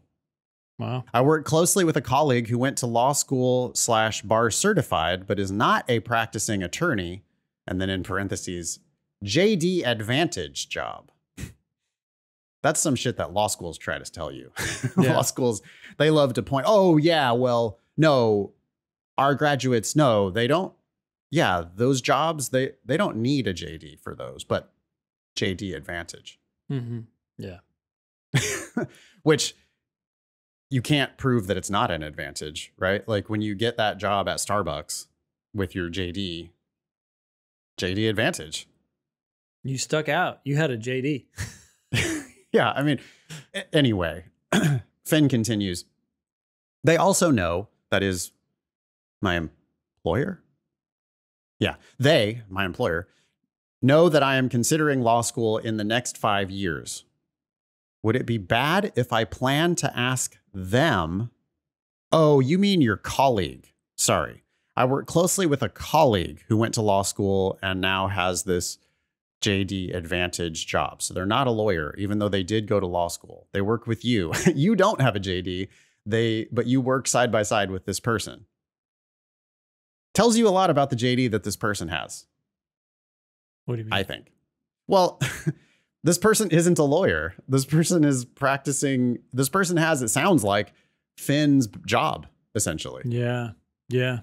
Wow. I work closely with a colleague who went to law school slash bar certified, but is not a practicing attorney. And then in parentheses, JD Advantage job. That's some shit that law schools try to tell you. Yeah. law schools, they love to point, oh, yeah, well, no, our graduates, no, they don't. Yeah, those jobs, they, they don't need a JD for those, but JD Advantage Mm-hmm. Yeah. which you can't prove that it's not an advantage, right? Like when you get that job at Starbucks with your JD, JD advantage. You stuck out. You had a JD. yeah, I mean, anyway, Finn continues. They also know, that is my employer. Yeah, they, my employer, know that I am considering law school in the next five years. Would it be bad if I plan to ask them? Oh, you mean your colleague? Sorry. I work closely with a colleague who went to law school and now has this JD Advantage job. So they're not a lawyer, even though they did go to law school. They work with you. you don't have a JD, they but you work side by side with this person. Tells you a lot about the JD that this person has. What do you mean? I think. Well, this person isn't a lawyer. This person is practicing. This person has, it sounds like, Finn's job, essentially. yeah. Yeah.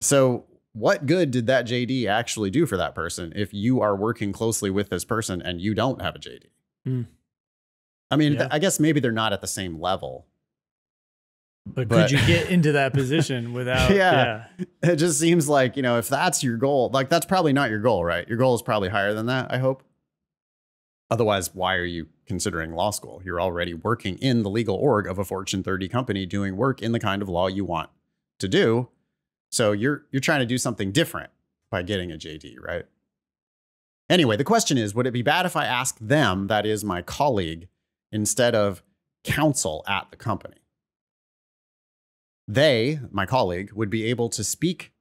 So, what good did that JD actually do for that person if you are working closely with this person and you don't have a JD? Hmm. I mean, Yeah. I guess maybe they're not at the same level. But, But- could you get into that position without? Yeah. It just seems like, you know, if that's your goal, like that's probably not your goal, right? Your goal is probably higher than that, I hope. Otherwise, why are you considering law school? You're already working in the legal org of a Fortune 30 company doing work in the kind of law you want to do. So you're you're trying to do something different by getting a JD, right? Anyway, the question is, would it be bad if I ask them, that is my colleague, instead of counsel at the company? they, my colleague, would be able to speak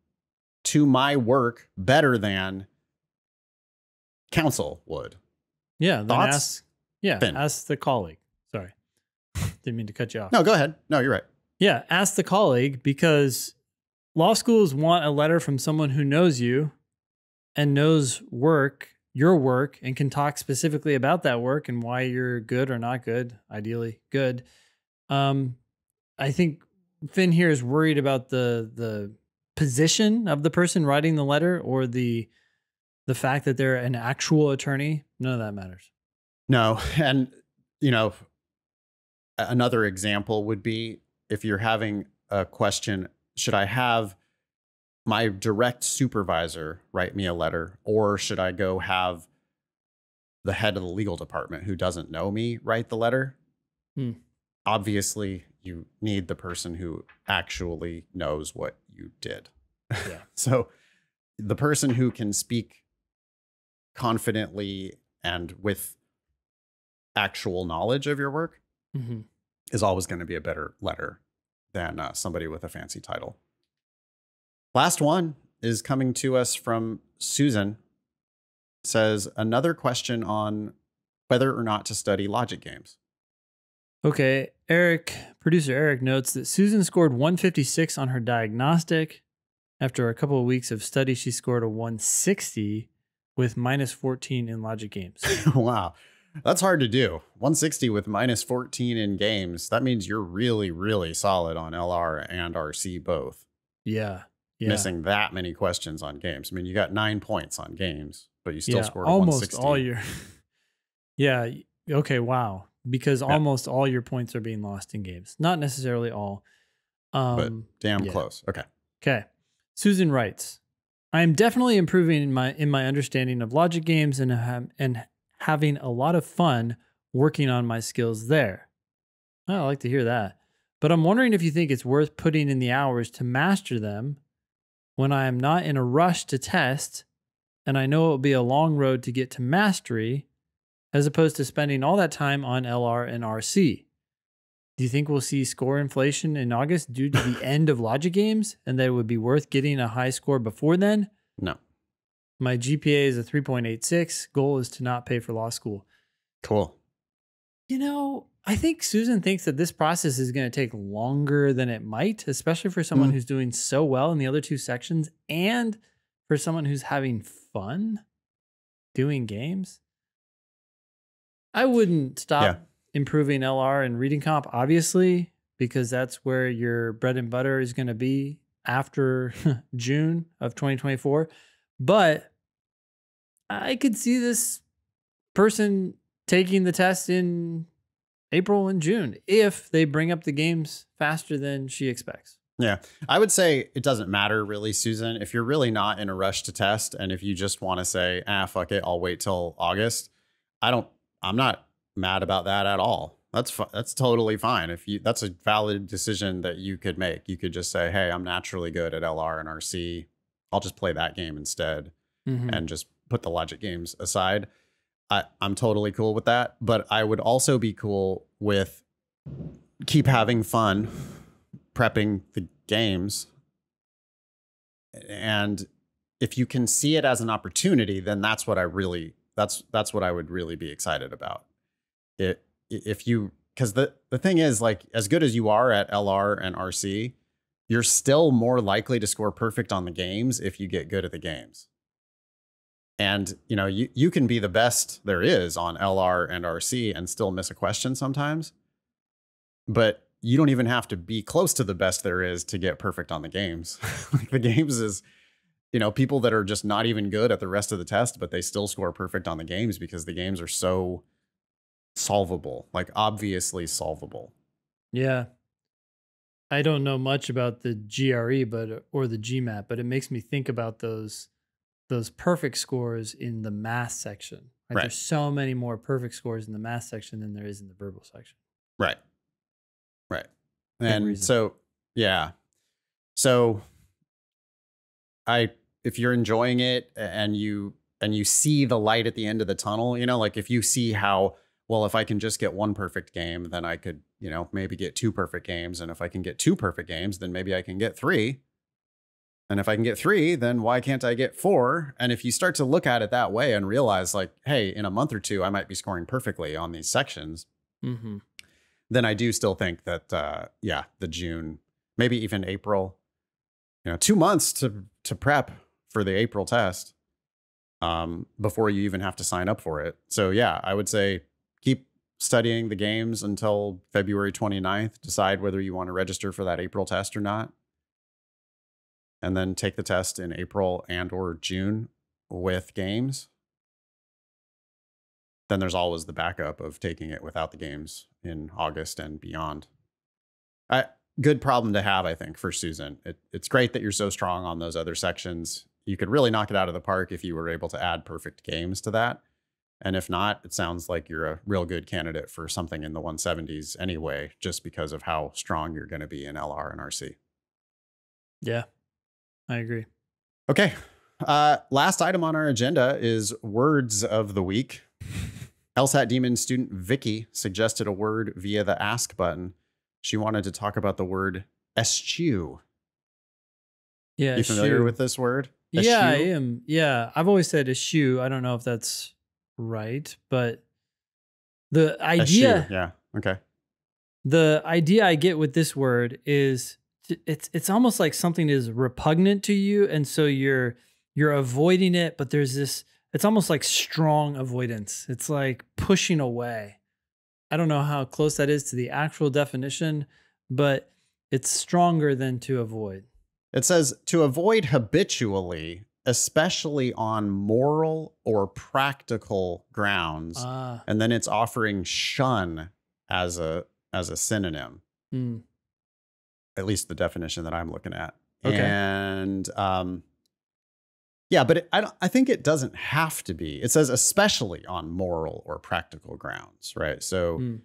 to my work better than counsel would. Yeah. Then Thoughts? ask. Yeah. Finn. Ask the colleague. Sorry. Didn't mean to cut you off. No, go ahead. No, you're right. Yeah, ask the colleague because law schools want a letter from someone who knows you and knows work, your work, and can talk specifically about that work and why you're good or not good, ideally good. Um, I think Finn here is worried about the the position of the person writing the letter or the the fact that they're an actual attorney. None of that matters. No, and you know, another example would be if you're having a question, should I have my direct supervisor write me a letter or should I go have the head of the legal department who doesn't know me write the letter? Hmm. Obviously, you need the person who actually knows what you did. Yeah. so the person who can speak confidently and with actual knowledge of your work Mm-hmm. is always going to be a better letter than uh, somebody with a fancy title. Last one is coming to us from Susan. Says another question on whether or not to study logic games. Okay, Eric, producer Eric notes that Susan scored 156 on her diagnostic. After a couple of weeks of study, she scored a 160 with minus 14 in logic games. wow. That's hard to do. 160 with minus 14 in games. That means you're really, really solid on LR and RC both. yeah. Yeah. missing that many questions on games. I mean, you got nine points on games, but you still yeah, scored almost 160. all your. yeah. Okay. Wow. Because Yeah. almost all your points are being lost in games. Not necessarily all. Um, Damn yeah. close. Okay. Okay. Susan writes, I am definitely improving in my in my understanding of logic games and ha- and having a lot of fun working on my skills there. Oh, I like to hear that. But I'm wondering if you think it's worth putting in the hours to master them when I am not in a rush to test and I know it will be a long road to get to mastery as opposed to spending all that time on LR and RC. Do you think we'll see score inflation in August due to the end of logic games and that it would be worth getting a high score before then? No. My GPA is a 3.86. Goal is to not pay for law school. Cool. You know, I think Susan thinks that this process is going to take longer than it might, especially for someone Mm. who's doing so well in the other two sections and for someone who's having fun doing games. I wouldn't stop Yeah. improving LR and reading comp, obviously, because that's where your bread and butter is going to be after June of 2024. But I could see this person taking the test in April and June if they bring up the games faster than she expects. Yeah. I would say it doesn't matter really, Susan. If you're really not in a rush to test and if you just want to say, ah, fuck it, I'll wait till August, I don't, I'm not mad about that at all. That's fi- that's totally fine. If you, that's a valid decision that you could make. You could just say, hey, I'm naturally good at LR and RC. I'll just play that game instead Mhm. and just put the logic games aside. I, I'm totally cool with that. But I would also be cool with keep having fun prepping the games. And if you can see it as an opportunity, then that's what I really that's that's what I would really be excited about. It if you because the the thing is like as good as you are at LR and RC, you're still more likely to score perfect on the games if you get good at the games. And you know, you you can be the best there is on LR and RC and still miss a question sometimes. But you don't even have to be close to the best there is to get perfect on the games. like the games is you know, people that are just not even good at the rest of the test, but they still score perfect on the games because the games are so solvable, like obviously solvable. Yeah. I don't know much about the GRE but uh, or the GMAT, but it makes me think about those those perfect scores in the math section. Like Right. There's so many more perfect scores in the math section than there is in the verbal section. Right. Right. And so, yeah. So I if you're enjoying it and you and you see the light at the end of the tunnel, you know, like if you see how well if I can just get one perfect game, then I could, you know, maybe get two perfect games and if I can get two perfect games, then maybe I can get 3. And if I can get 3, then why can't I get 4? And if you start to look at it that way and realize like, hey, in a month or two I might be scoring perfectly on these sections, Mm-hmm. then I do still think that uh, yeah, the June, maybe even April, you know, two months to to prep for the April test um, before you even have to sign up for it. So yeah, I would say keep studying the games until February 29th. Decide whether you want to register for that April test or not. And then take the test in April and or June with games then there's always the backup of taking it without the games in August and beyond. I, good problem to have, I think, for Susan. It, it's great that you're so strong on those other sections. You could really knock it out of the park if you were able to add perfect games to that. And if not, it sounds like you're a real good candidate for something in the 170s anyway, just because of how strong you're going to be in LR and RC. Yeah. I agree. Okay. Uh, last item on our agenda is words of the week. LSAT Demon student Vicky suggested a word via the ask button. She wanted to talk about the word eschew. Yeah. you familiar shoe. with this word? Yeah, I am. Yeah. I've always said eschew. I don't know if that's right, but the idea Yeah. Okay. the idea I get with this word is it's it's almost like something is repugnant to you and so you're you're avoiding it but there's this it's almost like strong avoidance. It's like pushing away. I don't know how close that is to the actual definition, but it's stronger than to avoid. It says to avoid habitually, especially on moral or practical grounds. Ah, and then it's offering shun as a as a synonym. mm, At least the definition that I'm looking at. Okay. And um yeah, but it, I don't I think it doesn't have to be. It says especially on moral or practical grounds, right? So mm.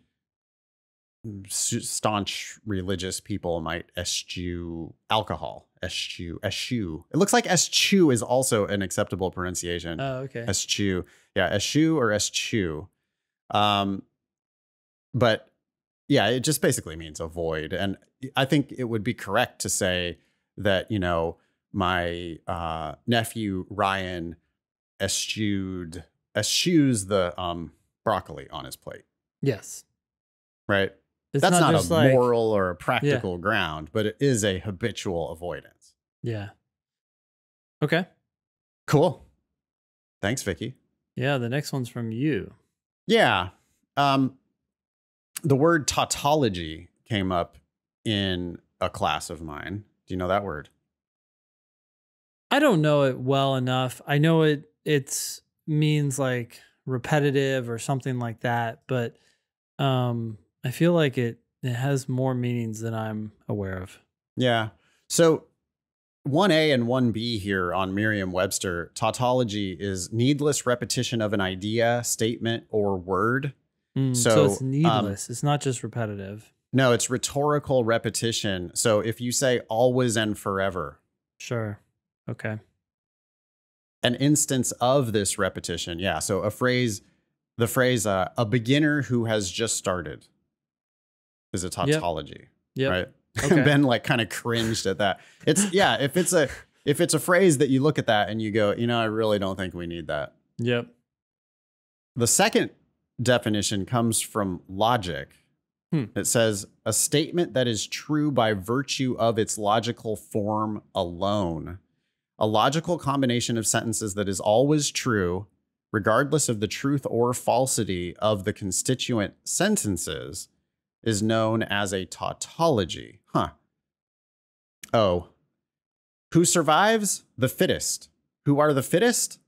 staunch religious people might eschew alcohol, eschew, eschew. It looks like eschew is also an acceptable pronunciation. Oh, okay. eschew, yeah, eschew or eschew. Um, but yeah, it just basically means avoid, and I think it would be correct to say that you know my uh, nephew Ryan eschewed eschews the um, broccoli on his plate, Yes. right? It's That's not, just a like, moral or a practical ground, but it is a habitual avoidance. Yeah. Okay. Cool. Thanks, Vicky. Yeah. The next one's from you. Yeah. Um, the word tautology came up in a class of mine. Do you know that word? I don't know it well enough. I know it it's means like repetitive or something like that, but um I feel like it it has more meanings than I'm aware of. Yeah. So 1A and 1B here on Merriam Webster, tautology is needless repetition of an idea, statement, or word. Mm, so, So, it's um, needless. it's not just repetitive. No, it's rhetorical repetition. So if you say always and forever, Sure. Okay. an instance of this repetition. Yeah. So a phrase, the phrase, uh, a beginner who has just started is a tautology. Yep. Right. Okay. ben like kind of cringed at that. It's yeah, if it's a if it's a phrase that you look at that and you go, you know, I really don't think we need that. Yep. The second definition comes from logic. Hmm. It says a statement that is true by virtue of its logical form alone. A logical combination of sentences that is always true, regardless of the truth or falsity of the constituent sentences, is known as a tautology. Huh. Oh. Who survives? The fittest. Who are the fittest?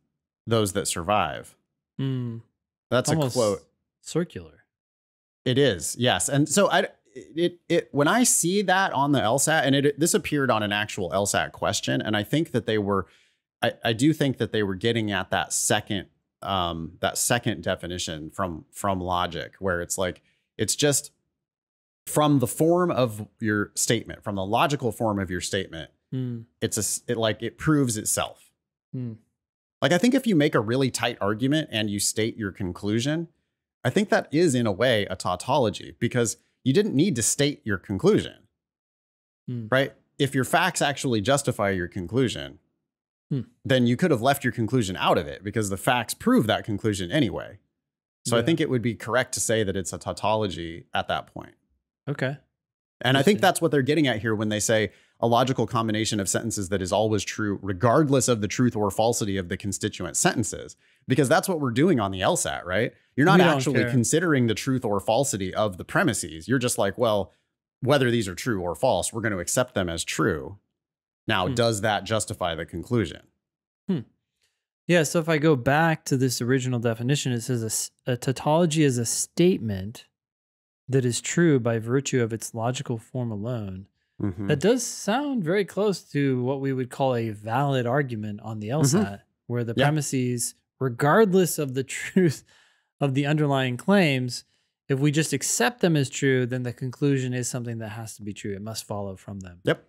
Those that survive. Mm, That's a quote. Circular. It is, yes. And so I it it when I see that on the LSAT, and it this appeared on an actual LSAT question, and I think that they were, I, I do think that they were getting at that second um that second definition from from logic, where it's like it's just from the form of your statement, from the logical form of your statement, Mm, it's a it like it proves itself. mm. Like I think if you make a really tight argument and you state your conclusion, I think that is in a way a tautology because you didn't need to state your conclusion. Hmm. Right? If your facts actually justify your conclusion, Hmm. then you could have left your conclusion out of it because the facts prove that conclusion anyway. So I think it would be correct to say that it's a tautology at that point. Okay. And I think that's what they're getting at here when they say a logical combination of sentences that is always true, regardless of the truth or falsity of the constituent sentences. Because that's what we're doing on the LSAT, right? You're not We actually considering the truth or falsity of the premises. You're just like, well, whether these are true or false, we're going to accept them as true. Now, Hmm. does that justify the conclusion? Hmm. Yeah. So if I go back to this original definition, it says a tautology is a statement that is true by virtue of its logical form alone. Mhm. That does sound very close to what we would call a valid argument on the LSAT, where the Mm-hmm. Yeah. premises, regardless of the truth of the underlying claims, if we just accept them as true, then the conclusion is something that has to be true. It must follow from them. Yep.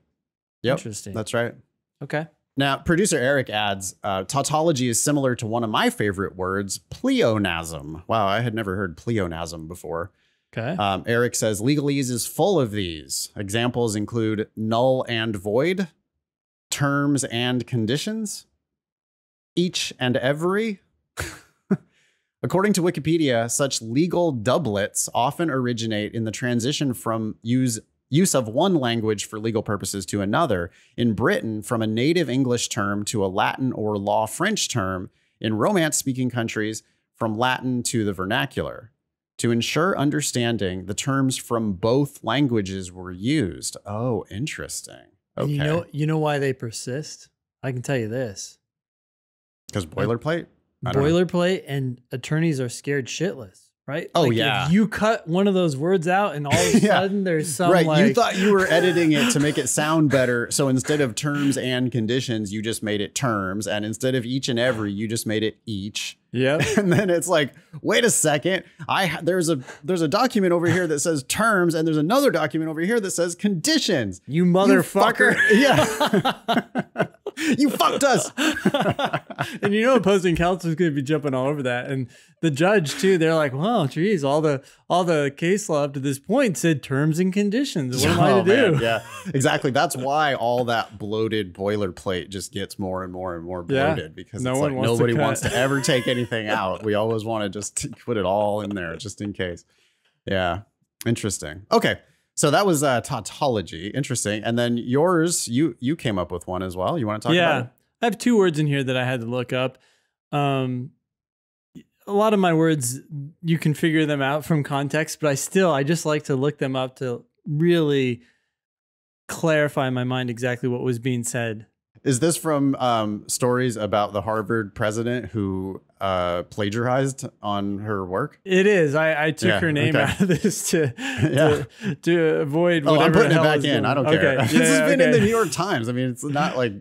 Yep. Interesting. That's right. okay. Now, producer Eric adds uh, tautology is similar to one of my favorite words, pleonasm. Wow, I had never heard pleonasm before. Okay. Um, Eric says legalese is full of these. Examples include null and void, terms and conditions, each and every. According to Wikipedia, such legal doublets often originate in the transition from use use of one language for legal purposes to another. In Britain, from a native English term to a Latin or law French term. In Romance speaking countries, from Latin to the vernacular. To ensure understanding, the terms from both languages were used. Oh, interesting. And you know, you know why they persist? I can tell you this: because boilerplate. Boilerplate and attorneys are scared shitless, right? Oh, Like, yeah. If you cut one of those words out, and all of a Yeah. sudden there's some right. like you thought you were editing it to make it sound better. So instead of terms and conditions, you just made it terms. And instead of each and every, you just made it each. Yep. And then it's like, wait a second. I there's a there's a document over here that says terms, and there's another document over here that says conditions. You You motherfucker. fucker. Yeah. you fucked us. and you know opposing counsel is going to be jumping all over that and the judge too they're like well geez all the all the case law up to this point said terms and conditions what am i Oh, to do Yeah, exactly. That's why all that bloated boilerplate just gets more and more and more Yeah. bloated because No like wants nobody cut. wants to ever take anything out. We always want to just put it all in there just in case. Yeah, interesting. Okay, so that was uh, tautology. Interesting. And then yours, you you came up with one as well. You want to talk yeah about it? i have two words in here that i had to look up um a lot of my words you can figure them out from context but i still i just like to look them up to really clarify in my mind exactly what was being said Is this from um, stories about the Harvard president who uh, plagiarized on her work? It is. I, I took Yeah, her name okay. out of this to Yeah. to, to avoid. Oh, Whatever I'm putting it back in. going- I don't care. Okay. this Yeah, has been in the. New York Times. I mean, it's not like.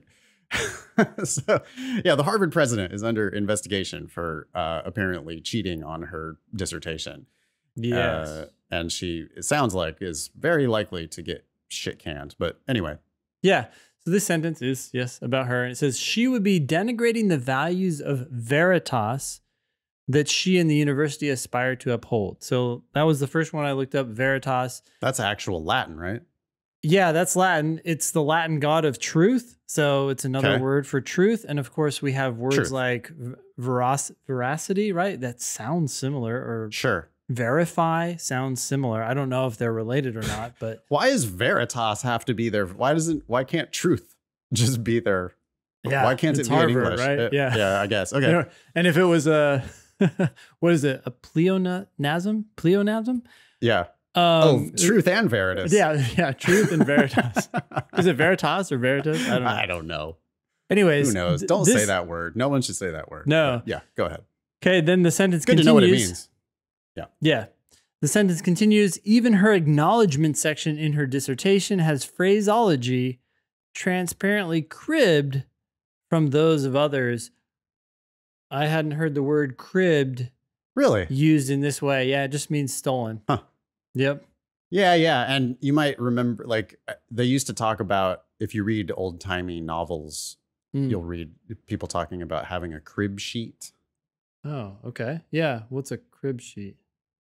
so, yeah, the Harvard president is under investigation for uh, apparently cheating on her dissertation. Yes. Uh, and she, it sounds like, is very likely to get shit canned. But anyway, yeah. So this sentence is yes about her, and it says she would be denigrating the values of veritas that she and the university aspire to uphold. So that was the first one I looked up. Veritas. that's actual Latin, right? Yeah, that's Latin. It's the Latin god of truth. So it's another Okay. word for truth. And of course, we have words Truth. like verac- veracity, right? That sounds similar, or Sure. Verify sounds similar. I don't know if they're related or not, but Why does Veritas have to be there? Why doesn't, why can't truth just be there? Yeah, why can't it be in English? right? Uh, Yeah. Yeah, I guess. Okay. You know, and if it was a, what is it? A pleonasm? Pleonasm? yeah. Um, oh, truth and veritas. Yeah, yeah, truth and veritas. is it veritas or veritas? I don't know. I don't know. Anyways, Who knows? Don't say that word. No one should say that word. No. But yeah, go ahead. Okay, then the sentence Good to continues. know what it means. Yeah. Yeah. The sentence continues even her acknowledgement section in her dissertation has phraseology transparently cribbed from those of others. I hadn't heard the word cribbed Really? used in this way. Yeah, it just means stolen. Huh. Yep. Yeah, yeah. And you might remember, like, uh, they used to talk about if you read old timey novels, Mm. you'll read people talking about having a crib sheet. Oh, okay. Yeah. What's a crib sheet?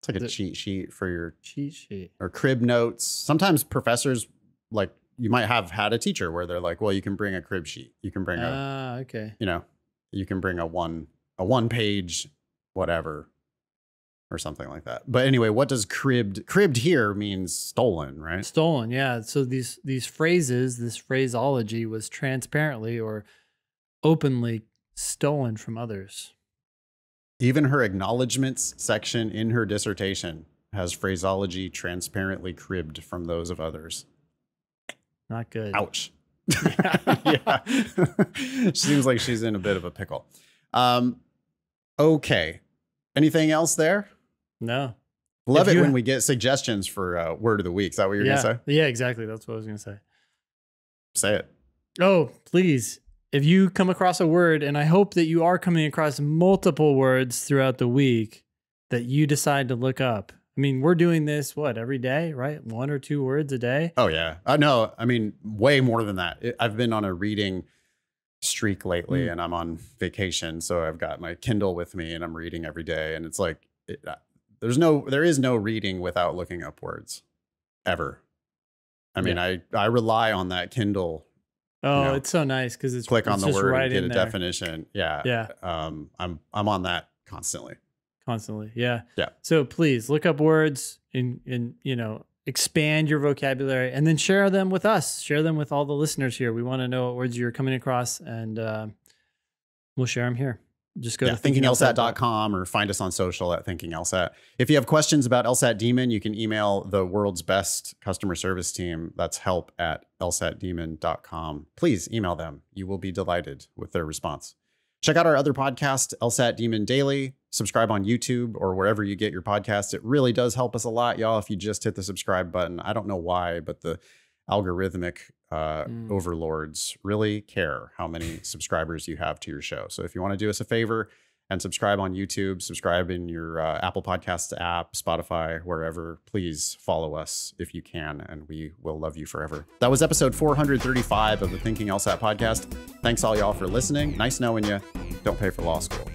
It's like a The- cheat sheet for your Cheat sheet. or crib notes. Sometimes professors, like, you might have had a teacher where they're like, well, you can bring a crib sheet. You can bring a, Ah, okay. you know, you can bring a one, a one page, whatever, or something like that. But anyway, what does cribbed, cribbed here means stolen, right? Stolen, yeah. So these these phrases, this phraseology was transparently or openly stolen from others. Even her acknowledgments section in her dissertation has phraseology transparently cribbed from those of others. Not good. Ouch. yeah. Seems like she's in a bit of a pickle. Um, okay. Anything else there? No. Love If it when we get suggestions for uh, word of the week. Is that what you're yeah. going to say? Yeah, exactly. That's what I was gonna say. say? Say it. Oh, please. If you come across a word, and I hope that you are coming across multiple words throughout the week that you decide to look up. I mean, we're doing this what every day, right? One or two words a day. Oh yeah. Uh, no, I mean way more than that. It, I've been on a reading streak lately, Mm. and I'm on vacation, so I've got my Kindle with me, and I'm reading every day. And it's like it, uh, there's no, there is no reading without looking up words, ever. I mean, I I rely on that Kindle. Oh, know, it's so nice because it's Click on it's the just word right and get a there definition. Yeah. Yeah. Um, I'm I'm on that constantly. constantly. Yeah. Yeah. So please look up words and and you know expand your vocabulary and then share them with us. Share them with all the listeners here. We want to know what words you're coming across and uh, we'll share them here. Just go yeah, to thinkinglsat.com. or find us on social at thinkinglsat. If you have questions about LSAT Demon, you can email the world's best customer service team. That's help at lsatdemon.com. Please email them. You will be delighted with their response. Check out our other podcast, LSAT Demon Daily. Subscribe on YouTube or wherever you get your podcasts. It really does help us a lot, y'all, if you just hit the subscribe button. I don't know why, but the algorithmic uh, Mm. overlords really care how many subscribers you have to your show. So if you want to do us a favor and subscribe on YouTube, subscribe in your uh, Apple Podcasts app, Spotify, wherever, please follow us if you can, and we will love you forever. That was episode 435 of the Thinking LSAT podcast. Thanks all y'all for listening. Nice knowing you. Don't pay for law school.